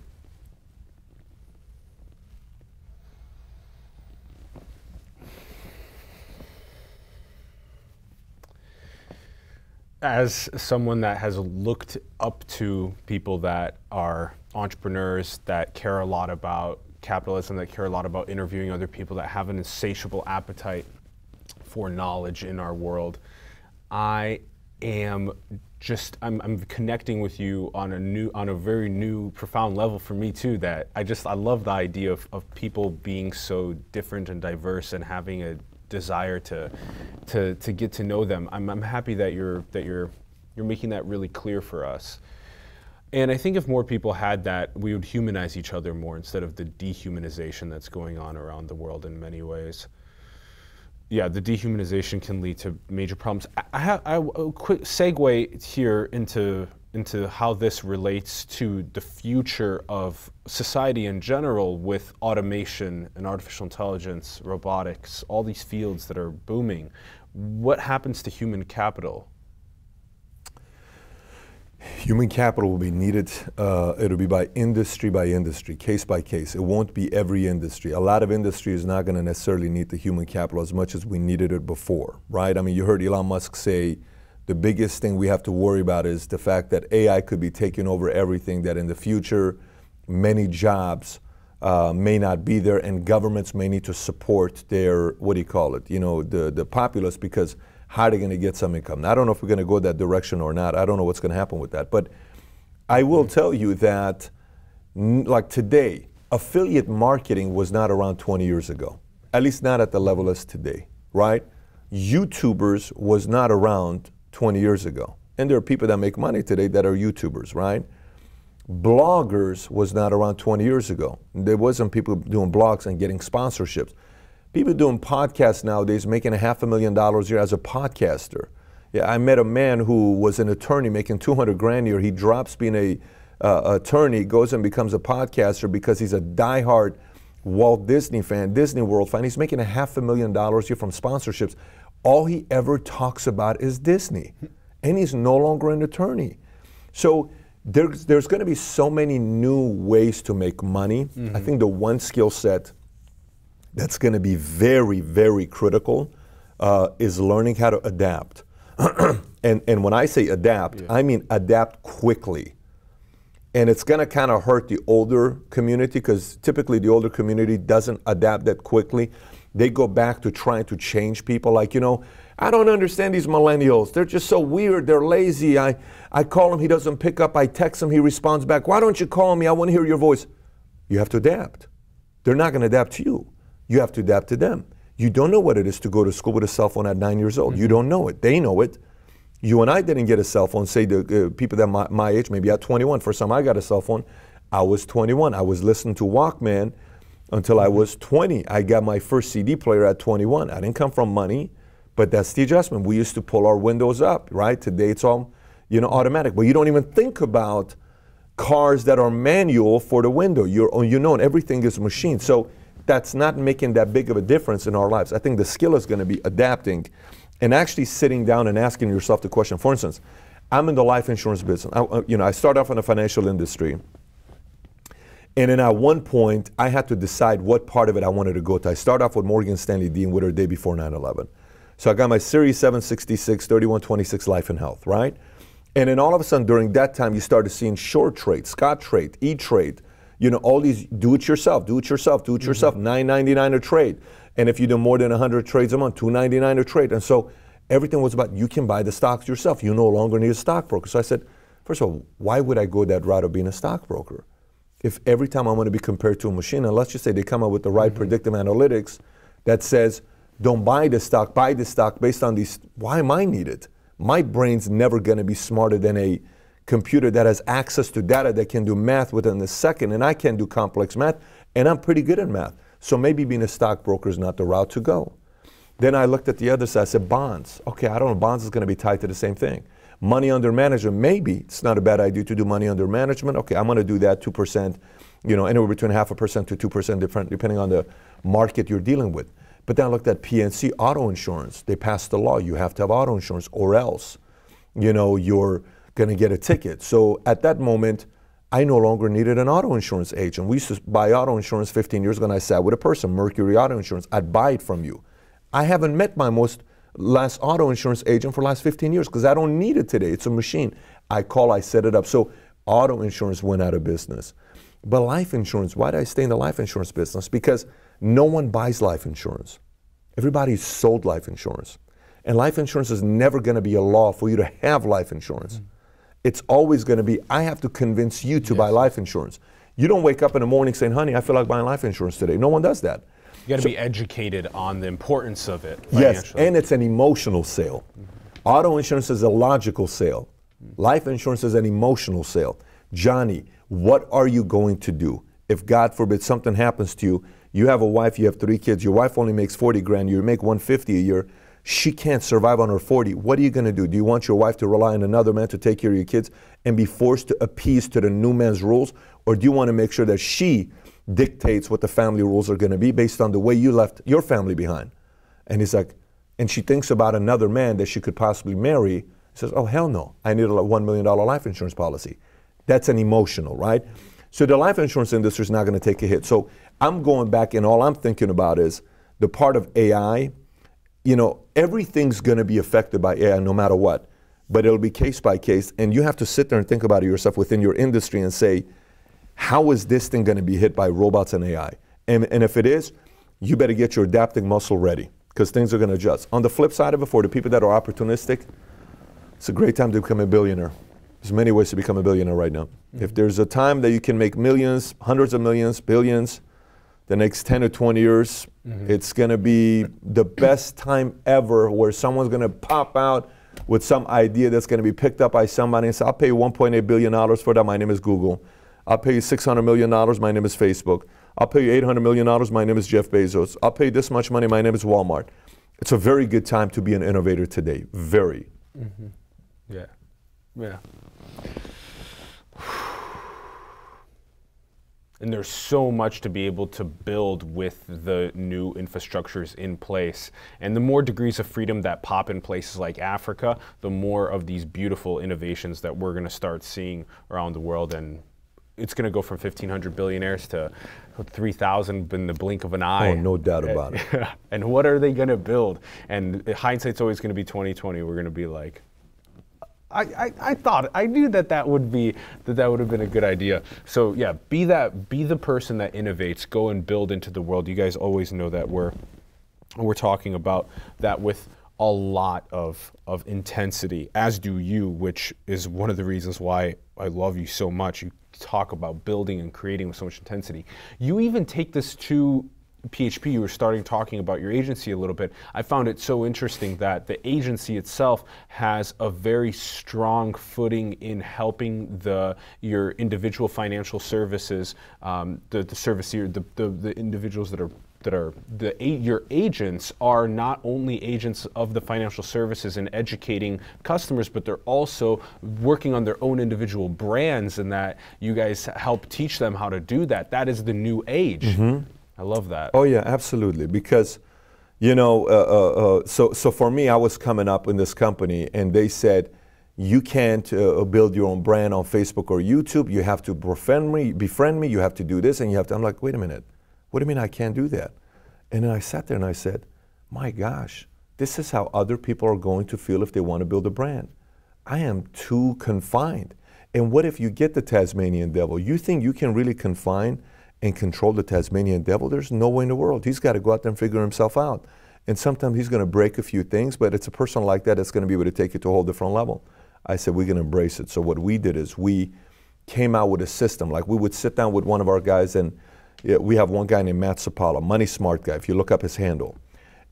As someone that has looked up to people that are entrepreneurs that care a lot about capitalism, that care a lot about interviewing other people, that have an insatiable appetite for knowledge in our world, I am just I'm, I'm connecting with you on a new on a very new profound level for me too that I just I love the idea of, of people being so different and diverse and having a desire to to to get to know them. I'm, I'm happy that you're that you're you're making that really clear for us. And I think if more people had that, we would humanize each other more instead of the dehumanization that's going on around the world in many ways. Yeah, the dehumanization can lead to major problems. I, I have I, a quick segue here into into how this relates to the future of society in general with automation and artificial intelligence, robotics, all these fields that are booming. What happens to human capital? Human capital will be needed. Uh, it'll be by industry by industry, case by case. It won't be every industry. A lot of industry is not going to necessarily need the human capital as much as we needed it before, right? I mean, you heard Elon Musk say the biggest thing we have to worry about is the fact that AI could be taking over everything, that in the future, many jobs uh, may not be there, and governments may need to support their, what do you call it, you know, the, the populace, because how are they going to get some income? Now, I don't know if we're going to go that direction or not. I don't know what's going to happen with that. But I will tell you that, like today, affiliate marketing was not around 20 years ago, at least not at the level as today, right? YouTubers was not around 20 years ago. And there are people that make money today that are YouTubers, right? Bloggers was not around 20 years ago. There wasn't people doing blogs and getting sponsorships. People doing podcasts nowadays making a half a million dollars a year as a podcaster. Yeah, I met a man who was an attorney making 200 grand a year. He drops being a uh, attorney, goes and becomes a podcaster because he's a diehard Walt Disney fan, Disney World fan. He's making a half a million dollars a year from sponsorships all he ever talks about is Disney. And he's no longer an attorney. So there's, there's going to be so many new ways to make money. Mm-hmm. I think the one skill set that's going to be very, very critical uh, is learning how to adapt. [clears throat] and, and when I say adapt, yeah. I mean adapt quickly. And it's going to kind of hurt the older community because typically the older community doesn't adapt that quickly they go back to trying to change people. Like, you know, I don't understand these millennials. They're just so weird. They're lazy. I, I call him, he doesn't pick up. I text him, he responds back. Why don't you call me? I want to hear your voice. You have to adapt. They're not going to adapt to you. You have to adapt to them. You don't know what it is to go to school with a cell phone at nine years old. Mm-hmm. You don't know it. They know it. You and I didn't get a cell phone. Say the uh, people that my, my age, maybe at 21. First time I got a cell phone, I was 21. I was listening to Walkman until I was 20. I got my first CD player at 21. I didn't come from money, but that's the adjustment. We used to pull our windows up, right? Today it's all, you know, automatic. But you don't even think about cars that are manual for the window. You're, you know, everything is machine. So that's not making that big of a difference in our lives. I think the skill is going to be adapting and actually sitting down and asking yourself the question. For instance, I'm in the life insurance business. I, uh, you know, I started off in the financial industry. And then at one point, I had to decide what part of it I wanted to go to. I started off with Morgan Stanley Dean Witter day before 9 11. So I got my Series 766, 3126 Life and Health, right? And then all of a sudden, during that time, you started seeing short trade, Scottrade, E Trade, you know, all these do it yourself, do it yourself, do it mm-hmm. yourself, 999 a trade. And if you do more than 100 trades a month, 299 a trade. And so everything was about you can buy the stocks yourself. You no longer need a stockbroker. So I said, first of all, why would I go that route of being a stockbroker? If every time I'm going to be compared to a machine, and let's just say they come up with the right mm-hmm. predictive analytics that says, don't buy this stock, buy this stock based on these, why am I needed? My brain's never going to be smarter than a computer that has access to data that can do math within a second, and I can do complex math, and I'm pretty good at math. So maybe being a stockbroker is not the route to go. Then I looked at the other side, I said, bonds. Okay, I don't know, bonds is going to be tied to the same thing. Money under management, maybe it's not a bad idea to do money under management. Okay, I'm going to do that 2%, you know, anywhere between half a percent to 2% different, depending on the market you're dealing with. But then I looked at P&C auto insurance. They passed the law. You have to have auto insurance or else, you know, you're going to get a ticket. So at that moment, I no longer needed an auto insurance agent. We used to buy auto insurance 15 years ago, and I sat with a person, Mercury Auto Insurance. I'd buy it from you. I haven't met my most last auto insurance agent for the last 15 years because I don't need it today. It's a machine. I call, I set it up. So auto insurance went out of business. But life insurance, why did I stay in the life insurance business? Because no one buys life insurance. Everybody sold life insurance. And life insurance is never going to be a law for you to have life insurance. Mm-hmm. It's always going to be, I have to convince you to yes. buy life insurance. You don't wake up in the morning saying, honey, I feel like buying life insurance today. No one does that. You got to so, be educated on the importance of it. Yes, and it's an emotional sale. Auto insurance is a logical sale. Life insurance is an emotional sale. Johnny, what are you going to do if God forbid something happens to you? You have a wife, you have three kids, your wife only makes 40 grand, you make 150 a year. She can't survive on her 40. What are you going to do? Do you want your wife to rely on another man to take care of your kids and be forced to appease to the new man's rules? Or do you want to make sure that she dictates what the family rules are going to be based on the way you left your family behind? And he's like, and she thinks about another man that she could possibly marry. He says, oh, hell no. I need a $1 million life insurance policy. That's an emotional, right? So the life insurance industry is not going to take a hit. So I'm going back and all I'm thinking about is the part of AI. You know, everything's going to be affected by AI no matter what, but it'll be case by case. And you have to sit there and think about it yourself within your industry and say, how is this thing going to be hit by robots and AI? And, and if it is, you better get your adapting muscle ready because things are going to adjust. On the flip side of it, for the people that are opportunistic, it's a great time to become a billionaire. There's many ways to become a billionaire right now. Mm-hmm. If there's a time that you can make millions, hundreds of millions, billions, the next 10 or 20 years, mm-hmm. it's going to be the best time ever where someone's going to pop out with some idea that's going to be picked up by somebody and say, I'll pay $1.8 billion for that. My name is Google. I'll pay you $600 million. My name is Facebook. I'll pay you $800 million. My name is Jeff Bezos. I'll pay this much money. My name is Walmart. It's a very good time to be an innovator today. Very. Mm-hmm. Yeah. Yeah. And there's so much to be able to build with the new infrastructures in place. And the more degrees of freedom that pop in places like Africa, the more of these beautiful innovations that we're going to start seeing around the world. And it's going to go from 1,500 billionaires to 3,000 in the blink of an oh, eye. Oh, no doubt about it. [laughs] and what are they going to build? And hindsight's always going to be 2020. We're going to be like, I, I, I, thought I knew that that would be that that would have been a good idea. So yeah, be that be the person that innovates. Go and build into the world. You guys always know that we're we're talking about that with a lot of of intensity, as do you, which is one of the reasons why I love you so much. You talk about building and creating with so much intensity. You even take this to PHP, you were starting talking about your agency a little bit. I found it so interesting that the agency itself has a very strong footing in helping the your individual financial services, um, the the service the, the the individuals that are that are the your agents are not only agents of the financial services and educating customers, but they're also working on their own individual brands, and that you guys help teach them how to do that. That is the new age. Mm-hmm. I love that. Oh yeah, absolutely. Because, you know, uh, uh, uh, so so for me, I was coming up in this company, and they said, you can't uh, build your own brand on Facebook or YouTube. You have to befriend me, befriend me. You have to do this, and you have to. I'm like, wait a minute, what do you mean I can't do that? And then I sat there and I said, my gosh, this is how other people are going to feel if they want to build a brand. I am too confined. And what if you get the Tasmanian devil? You think you can really confine and control the Tasmanian devil, there's no way in the world. He's got to go out there and figure himself out. And sometimes he's going to break a few things, but it's a person like that that's going to be able to take you to a whole different level. I said, we're going to embrace it. So what we did is we came out with a system. Like we would sit down with one of our guys, and we have one guy named Matt Sapaula, money smart guy, if you look up his handle.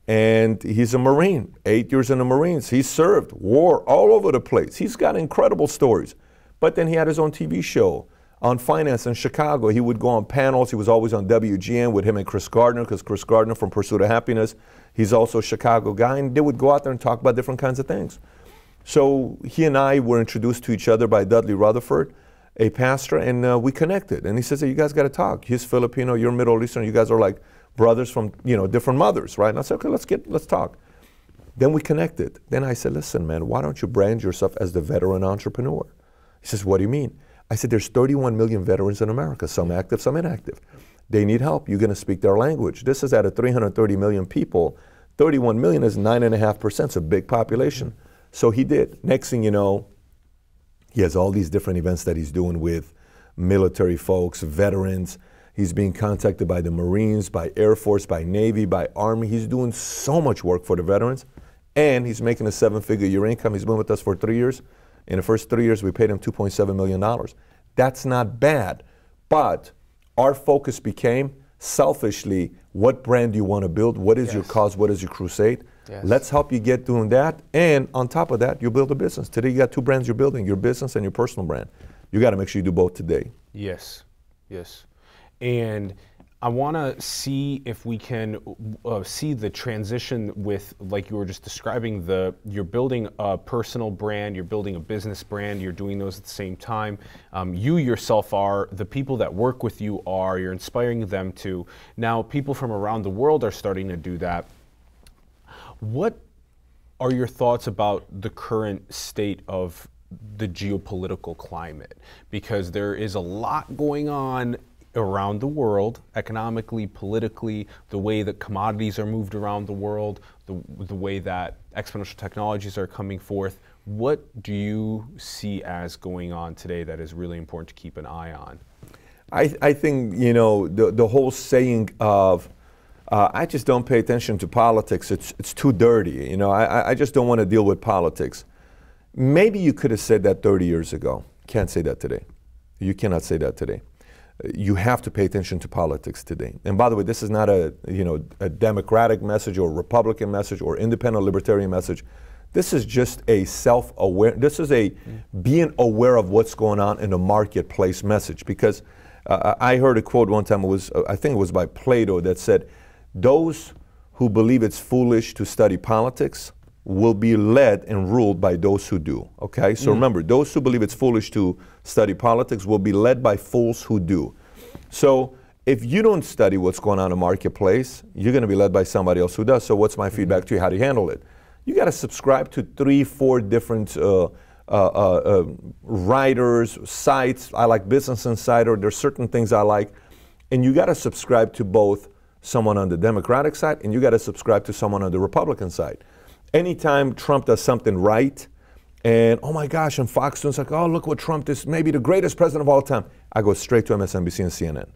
And he's a Marine, eight years in the Marines. He served, war all over the place. He's got incredible stories. But then he had his own TV show on finance in Chicago. He would go on panels. He was always on WGN with him and Chris Gardner, because Chris Gardner from Pursuit of Happiness, he's also a Chicago guy, and they would go out there and talk about different kinds of things. So he and I were introduced to each other by Dudley Rutherford, a pastor, and uh, we connected. And he says, hey, "You guys got to talk. He's Filipino, you're Middle Eastern. You guys are like brothers from you know different mothers, right?" And I said, "Okay, let's get let's talk." Then we connected. Then I said, "Listen, man, why don't you brand yourself as the veteran entrepreneur?" He says, "What do you mean?" I said, "There's 31 million veterans in America, some active, some inactive. They need help. You're going to speak their language. This is out of 330 million people. 31 million is 9.5%. It's a big population. So he did. Next thing you know, he has all these different events that he's doing with military folks, veterans. He's being contacted by the Marines, by Air Force, by Navy, by Army. He's doing so much work for the veterans. And he's making a seven figure year income. He's been with us for three years. In the first three years, we paid him $2.7 million. That's not bad. But our focus became selfishly what brand do you want to build? What is yes. your cause? What is your crusade? Yes. Let's help you get doing that. And on top of that, you build a business. Today, you got two brands you're building your business and your personal brand. You got to make sure you do both today. Yes, yes. And I want to see if we can uh, see the transition with, like you were just describing, the you're building a personal brand, you're building a business brand, you're doing those at the same time. Um, you yourself are, the people that work with you are, you're inspiring them to. Now, people from around the world are starting to do that. What are your thoughts about the current state of the geopolitical climate? Because there is a lot going on around the world, economically, politically, the way that commodities are moved around the world, the, the way that exponential technologies are coming forth. What do you see as going on today that is really important to keep an eye on? I, I think, you know, the, the whole saying of, uh, I just don't pay attention to politics, it's, it's too dirty. You know, I, I just don't want to deal with politics. Maybe you could have said that 30 years ago. Can't say that today. You cannot say that today you have to pay attention to politics today. And by the way, this is not a you know a Democratic message or Republican message or independent libertarian message. This is just a self-aware. This is a being aware of what's going on in the marketplace message. Because uh, I heard a quote one time. It was uh, I think it was by Plato that said, "Those who believe it's foolish to study politics will be led and ruled by those who do. Okay? So mm. remember, those who believe it's foolish to study politics will be led by fools who do. So if you don't study what's going on in the marketplace, you're going to be led by somebody else who does. So what's my mm-hmm. feedback to you? How do you handle it? You got to subscribe to three, four different uh, uh, uh, uh, writers, sites. I like Business Insider. There's certain things I like. And you got to subscribe to both someone on the Democratic side and you got to subscribe to someone on the Republican side anytime Trump does something right, and oh my gosh, and Fox News like, oh look what Trump is, maybe the greatest president of all time. I go straight to MSNBC and CNN.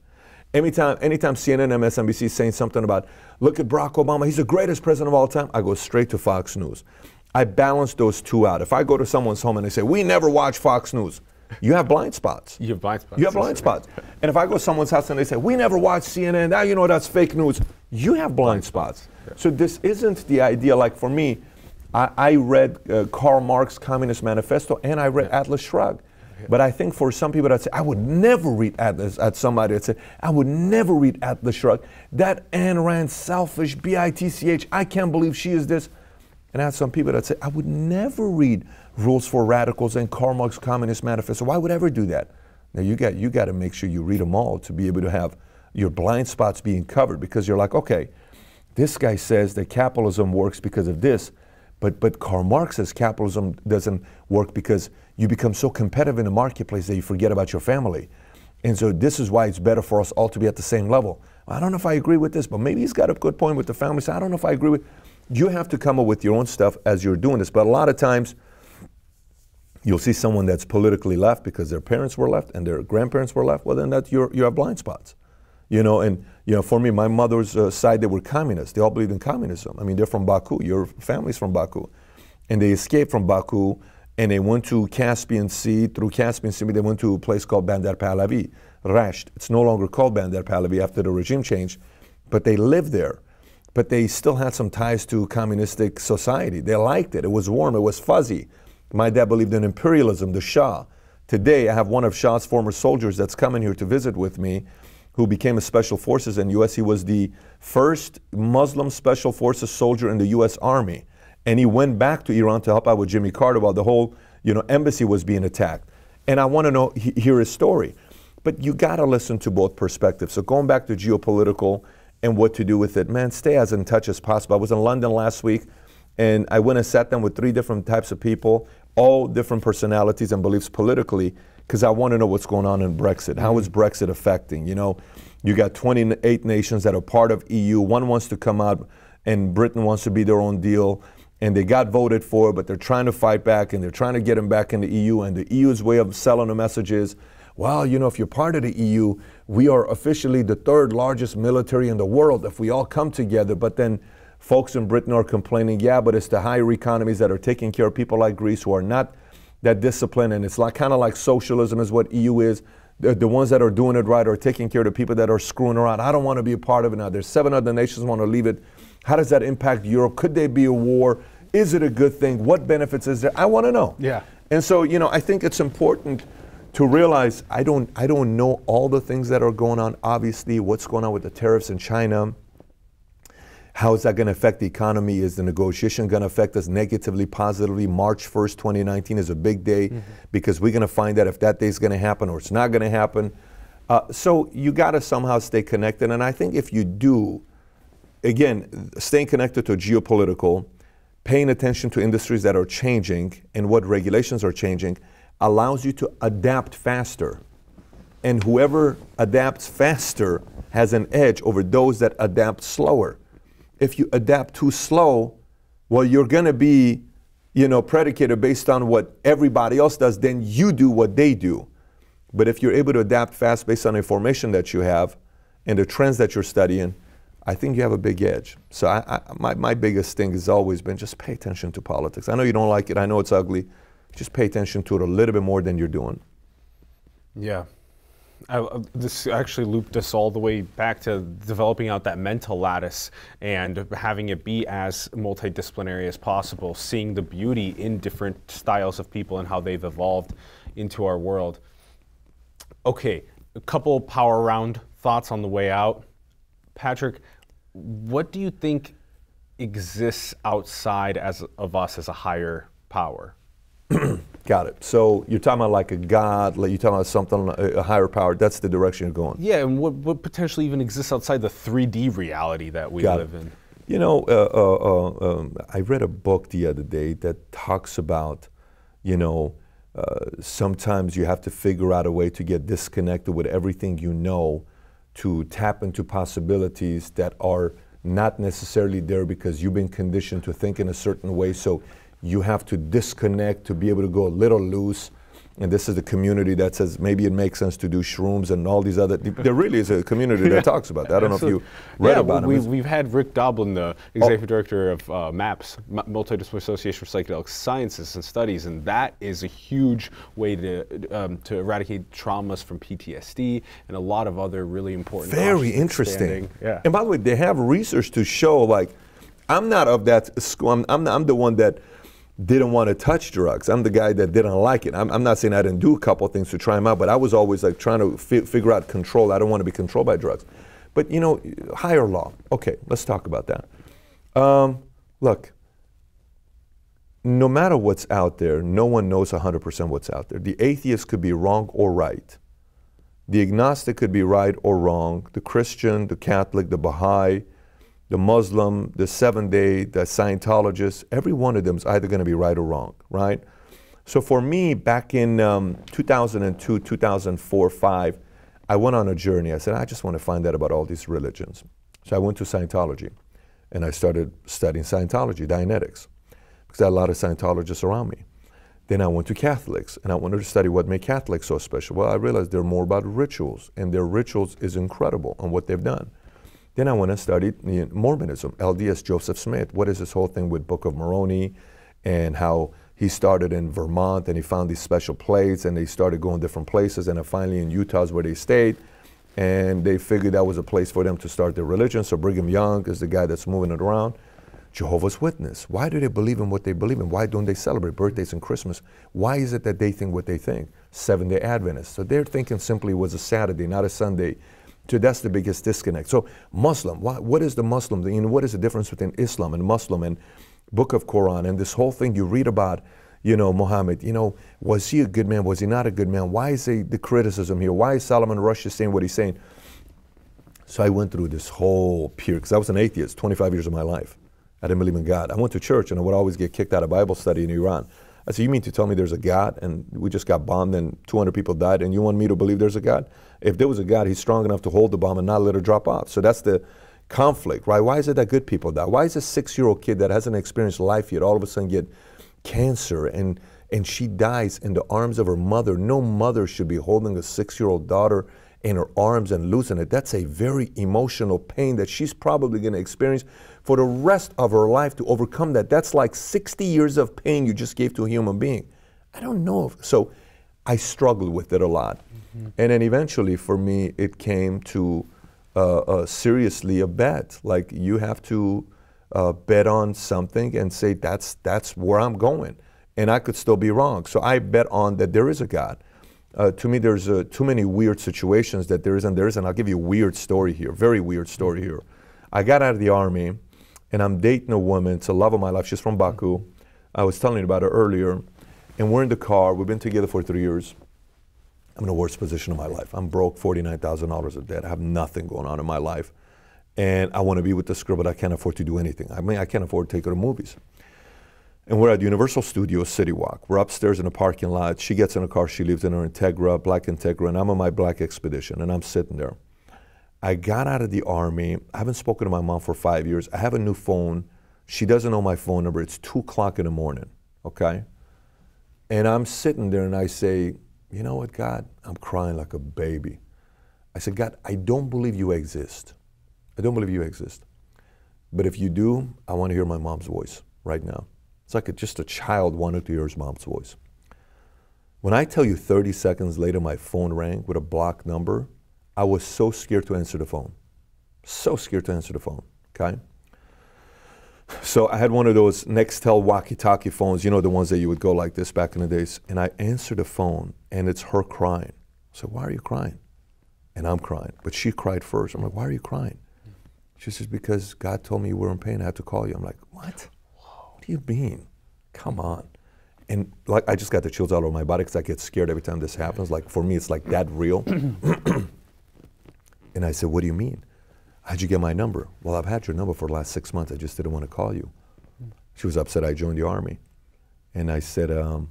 Anytime, anytime CNN, and MSNBC is saying something about, look at Barack Obama, he's the greatest president of all time, I go straight to Fox News. I balance those two out. If I go to someone's home and they say, we never watch Fox News, you have blind spots. You have blind spots. You have blind spots. And if I go to someone's house and they say, we never watch CNN, now you know that's fake news, you have blind spots. So this isn't the idea, like for me, I, I read uh, Karl Marx Communist Manifesto and I read yeah. Atlas Shrugged. But I think for some people that say, I would never read Atlas, at somebody that said, I would never read Atlas Shrugged. That Ayn Rand, selfish, B I T C H, I can't believe she is this. And I had some people that say, I would never read Rules for Radicals and Karl Marx Communist Manifesto. Why would I ever do that? Now you got you got to make sure you read them all to be able to have your blind spots being covered because you're like, okay, this guy says that capitalism works because of this. But, but Karl Marx says capitalism doesn't work because you become so competitive in the marketplace that you forget about your family. And so this is why it's better for us all to be at the same level. I don't know if I agree with this, but maybe he's got a good point with the family. So I don't know if I agree with. You have to come up with your own stuff as you're doing this. But a lot of times, you'll see someone that's politically left because their parents were left and their grandparents were left. Well, then that you you have blind spots, you know. And you know, for me, my mother's uh, side, they were communists. They all believed in communism. I mean, they're from Baku. Your family's from Baku. And they escaped from Baku and they went to Caspian Sea. Through Caspian Sea, they went to a place called Bandar Pahlavi, Rasht. It's no longer called Bandar Pahlavi after the regime change, but they lived there. But they still had some ties to communistic society. They liked it. It was warm. It was fuzzy. My dad believed in imperialism, the Shah. Today, I have one of Shah's former soldiers that's coming here to visit with me who became a special forces in U.S. He was the first Muslim special forces soldier in the U.S. Army. And he went back to Iran to help out with Jimmy Carter while the whole you know, embassy was being attacked. And I want to know, he, hear his story. But you got to listen to both perspectives. So going back to geopolitical and what to do with it, man, stay as in touch as possible. I was in London last week and I went and sat down with three different types of people, all different personalities and beliefs politically, because I want to know what's going on in Brexit. How is mm. Brexit affecting? You know, you got 28 nations that are part of EU. One wants to come out, and Britain wants to be their own deal, and they got voted for, but they're trying to fight back, and they're trying to get them back in the EU. And the EU's way of selling the message is, well, you know, if you're part of the EU, we are officially the third largest military in the world if we all come together. But then folks in Britain are complaining, yeah, but it's the higher economies that are taking care of people like Greece who are not that disciplined, and it's like kind of like socialism is what EU is. The, the, ones that are doing it right are taking care of the people that are screwing around. I don't want to be a part of it now. There's seven other nations want to leave it. How does that impact Europe? Could there be a war? Is it a good thing? What benefits is there? I want to know. Yeah. And so, you know, I think it's important to realize I don't I don't know all the things that are going on. Obviously, what's going on with the tariffs in China how is that going to affect the economy? Is the negotiation going to affect us negatively, positively? March 1st, 2019 is a big day mm-hmm. because we're going to find out if that day is going to happen or it's not going to happen. Uh, so you got to somehow stay connected. And I think if you do, again, staying connected to geopolitical, paying attention to industries that are changing and what regulations are changing, allows you to adapt faster. And whoever adapts faster has an edge over those that adapt slower if you adapt too slow, well, you're going to be, you know, predicated based on what everybody else does, then you do what they do. But if you're able to adapt fast based on information that you have and the trends that you're studying, I think you have a big edge. So I, I, my, my biggest thing has always been just pay attention to politics. I know you don't like it. I know it's ugly. Just pay attention to it a little bit more than you're doing. Yeah, uh, this actually looped us all the way back to developing out that mental lattice and having it be as multidisciplinary as possible, seeing the beauty in different styles of people and how they've evolved into our world. Okay, a couple power round thoughts on the way out. Patrick, what do you think exists outside as, of us as a higher power? [clears throat] Got it. So you're talking about like a God, like you're talking about something, a, higher power. That's the direction you're going. Yeah, and what, what potentially even exists outside the 3D reality that we Got live it. in? You know, uh, uh, uh, um, I read a book the other day that talks about, you know, uh, sometimes you have to figure out a way to get disconnected with everything you know to tap into possibilities that are not necessarily there because you've been conditioned to think in a certain way. So you have to disconnect to be able to go a little loose. And this is the community that says maybe it makes sense to do shrooms and all these other. There really is a community that [laughs] talks about that. I don't Absolutely. know if you read yeah, about we, it. We've had Rick Doblin, the executive oh. director of uh, MAPS, Multidisciplinary Association for Psychedelic Sciences and Studies, and that is a huge way to um, to eradicate traumas from PTSD and a lot of other really important. Things. Very interesting. Yeah. And by the way, they have research to show like. I'm not of that school. I'm, I'm, I'm the one that didn't want to touch drugs. I'm the guy that didn't like it. I'm, I'm not saying I didn't do a couple things to try them out, but I was always like trying to fi- figure out control. I don't want to be controlled by drugs. But you know, higher law. Okay, let's talk about that. Um, look, no matter what's out there, no one knows 100% what's out there. The atheist could be wrong or right. The agnostic could be right or wrong. The Christian, the Catholic, the Baha'i, the Muslim, the seven day, the Scientologist, every one of them is either going to be right or wrong, right? So for me, back in um, 2002, 2004, 5, I went on a journey. I said, I just want to find out about all these religions. So I went to Scientology and I started studying Scientology, Dianetics, because I had a lot of Scientologists around me. Then I went to Catholics and I wanted to study what made Catholics so special. Well, I realized they're more about rituals, and their rituals is incredible on what they've done. Then I went and studied Mormonism, LDS Joseph Smith. What is this whole thing with Book of Moroni and how he started in Vermont and he found these special plates and they started going different places and finally in Utah is where they stayed. And they figured that was a place for them to start their religion. So Brigham Young is the guy that's moving it around. Jehovah's Witness. Why do they believe in what they believe in? Why don't they celebrate birthdays and Christmas? Why is it that they think what they think? Seven day Adventists. So they're thinking simply was a Saturday, not a Sunday so that's the biggest disconnect. So Muslim, what, what is the Muslim? You know, what is the difference between Islam and Muslim? And book of Quran, and this whole thing you read about, you know, Muhammad, you know, was he a good man? Was he not a good man? Why is he, the criticism here? Why is Solomon Rushdie saying what he's saying? So I went through this whole period, because I was an atheist 25 years of my life. I didn't believe in God. I went to church and I would always get kicked out of Bible study in Iran. I said, You mean to tell me there's a God and we just got bombed and 200 people died and you want me to believe there's a God? If there was a God, he's strong enough to hold the bomb and not let it drop off. So that's the conflict, right? Why is it that good people die? Why is a six year old kid that hasn't experienced life yet all of a sudden get cancer and, and she dies in the arms of her mother? No mother should be holding a six year old daughter in her arms and losing it. That's a very emotional pain that she's probably going to experience for the rest of her life to overcome that. That's like 60 years of pain you just gave to a human being. I don't know. If, so I struggled with it a lot. And then eventually for me, it came to uh, uh, seriously a bet. Like you have to uh, bet on something and say, that's, that's where I'm going. And I could still be wrong. So I bet on that there is a God. Uh, to me, there's uh, too many weird situations that there is and there is. And I'll give you a weird story here, very weird story here. I got out of the army and I'm dating a woman. It's a love of my life. She's from Baku. I was telling you about her earlier. And we're in the car. We've been together for three years. I'm in the worst position of my life. I'm broke, $49,000 of debt. I have nothing going on in my life. And I want to be with this girl, but I can't afford to do anything. I mean, I can't afford to take her to movies. And we're at Universal Studios City Walk. We're upstairs in a parking lot. She gets in a car. She lives in her Integra, black Integra, and I'm on my black Expedition, and I'm sitting there. I got out of the army. I haven't spoken to my mom for five years. I have a new phone. She doesn't know my phone number. It's two o'clock in the morning, okay? And I'm sitting there and I say, you know what, God? I'm crying like a baby. I said, God, I don't believe you exist. I don't believe you exist. But if you do, I want to hear my mom's voice right now. It's like a, just a child wanting to hear his mom's voice. When I tell you 30 seconds later my phone rang with a blocked number, I was so scared to answer the phone. So scared to answer the phone, okay? So I had one of those Nextel walkie-talkie phones, you know, the ones that you would go like this back in the days. And I answered the phone, and it's her crying. So why are you crying? And I'm crying, but she cried first. I'm like, why are you crying? She says, because God told me you were in pain. I had to call you. I'm like, what? What do you mean? Come on. And like, I just got the chills all over my body because I get scared every time this happens. Like for me, it's like that real. [clears throat] And I said, What do you mean? How'd you get my number? Well, I've had your number for the last six months. I just didn't want to call you. She was upset I joined the army. And I said, um,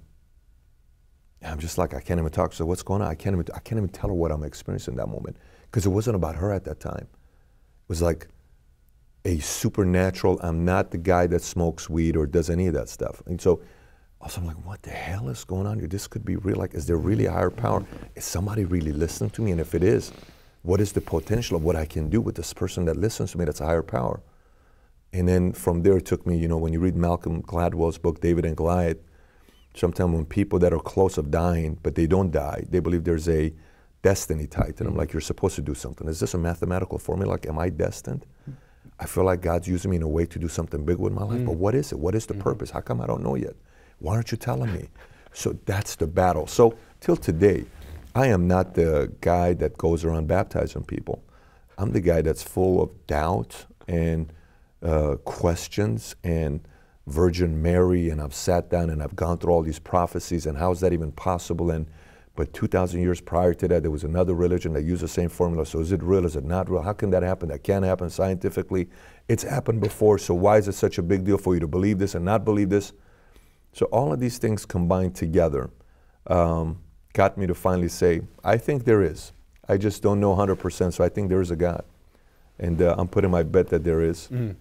I'm just like, I can't even talk. So what's going on? I can't even, I can't even tell her what I'm experiencing in that moment. Because it wasn't about her at that time. It was like a supernatural, I'm not the guy that smokes weed or does any of that stuff. And so also I'm like, what the hell is going on here? This could be real. Like, is there really a higher power? Is somebody really listening to me? And if it is, what is the potential of what I can do with this person that listens to me that's a higher power? And then from there it took me, you know, when you read Malcolm Gladwell's book, David and Goliath, sometimes when people that are close of dying, but they don't die, they believe there's a destiny tied to them, like you're supposed to do something. Is this a mathematical formula? Like, am I destined? I feel like God's using me in a way to do something big with my life, mm-hmm. but what is it? What is the mm-hmm. purpose? How come I don't know yet? Why aren't you telling me? So that's the battle. So till today, I am not the guy that goes around baptizing people. I'm the guy that's full of doubt and uh, questions and Virgin Mary, and I've sat down and I've gone through all these prophecies, and how is that even possible? And but 2,000 years prior to that, there was another religion that used the same formula. So is it real? Is it not real? How can that happen? That can't happen scientifically. It's happened before. So why is it such a big deal for you to believe this and not believe this? So all of these things combined together. Um, got me to finally say, I think there is. I just don't know 100%, so I think there is a God. And uh, I'm putting my bet that there is. Mm.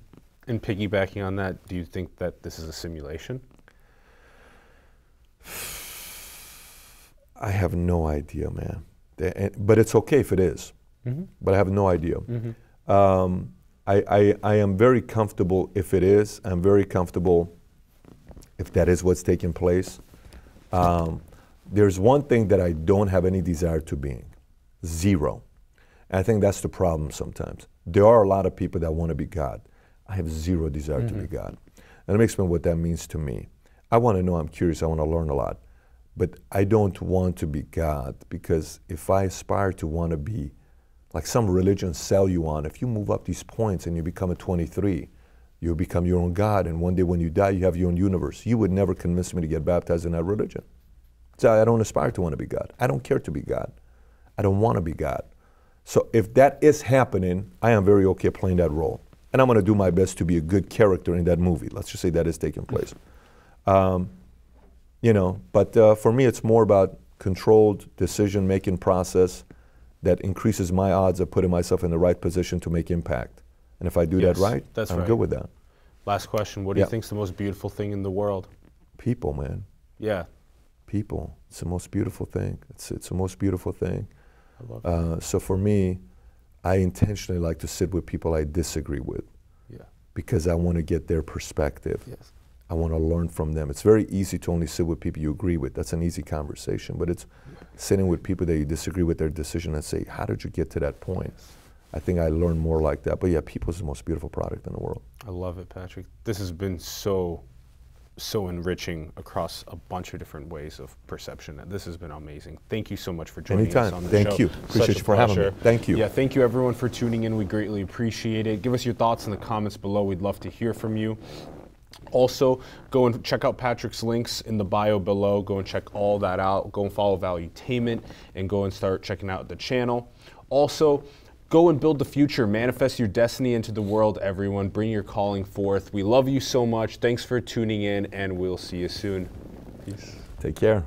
And piggybacking on that, do you think that this is a simulation? [sighs] I have no idea, man. But it's okay if it is. Mm-hmm. But I have no idea. Mm-hmm. Um, I, I, I am very comfortable if it is. I'm very comfortable if that is what's taking place. Um, there's one thing that I don't have any desire to being zero. And I think that's the problem sometimes. There are a lot of people that want to be God. I have zero desire mm-hmm. to be mm-hmm. God. And let me explain what that means to me. I want to know, I'm curious, I want to learn a lot. But I don't want to be God because if I aspire to want to be like some religions sell you on, if you move up these points and you become a 23, You become your own God, and one day when you die, you have your own universe. You would never convince me to get baptized in that religion. So I don't aspire to want to be God. I don't care to be God. I don't want to be God. So if that is happening, I am very okay playing that role. And I'm going to do my best to be a good character in that movie. Let's just say that is taking place. Um, you know, but uh, for me, it's more about controlled decision making process that increases my odds of putting myself in the right position to make impact. And if I do Yes, that right, that's I'm right. good with that. Last question. What do Yeah. you think is the most beautiful thing in the world? People, man. Yeah. People. It's the most beautiful thing. It's, it's the most beautiful thing. I love Uh, so for me, I intentionally like to sit with people I disagree with Yeah. because I want to get their perspective. Yes. I want to learn from them. It's very easy to only sit with people you agree with. That's an easy conversation. But it's sitting with people that you disagree with their decision and say, how did you get to that point? I think I learn more like that. But yeah, people is the most beautiful product in the world. I love it, Patrick. This has been so, so enriching across a bunch of different ways of perception. and This has been amazing. Thank you so much for joining us on the Thank show. you. Appreciate a you for having me. Thank you. Yeah, thank you everyone for tuning in. We greatly appreciate it. Give us your thoughts in the comments below. We'd love to hear from you. Also, go and check out Patrick's links in the bio below. Go and check all that out. Go and follow Valuetainment and go and start checking out the channel. Also, Go and build the future. Manifest your destiny into the world, everyone. Bring your calling forth. We love you so much. Thanks for tuning in, and we'll see you soon. Peace. Take care.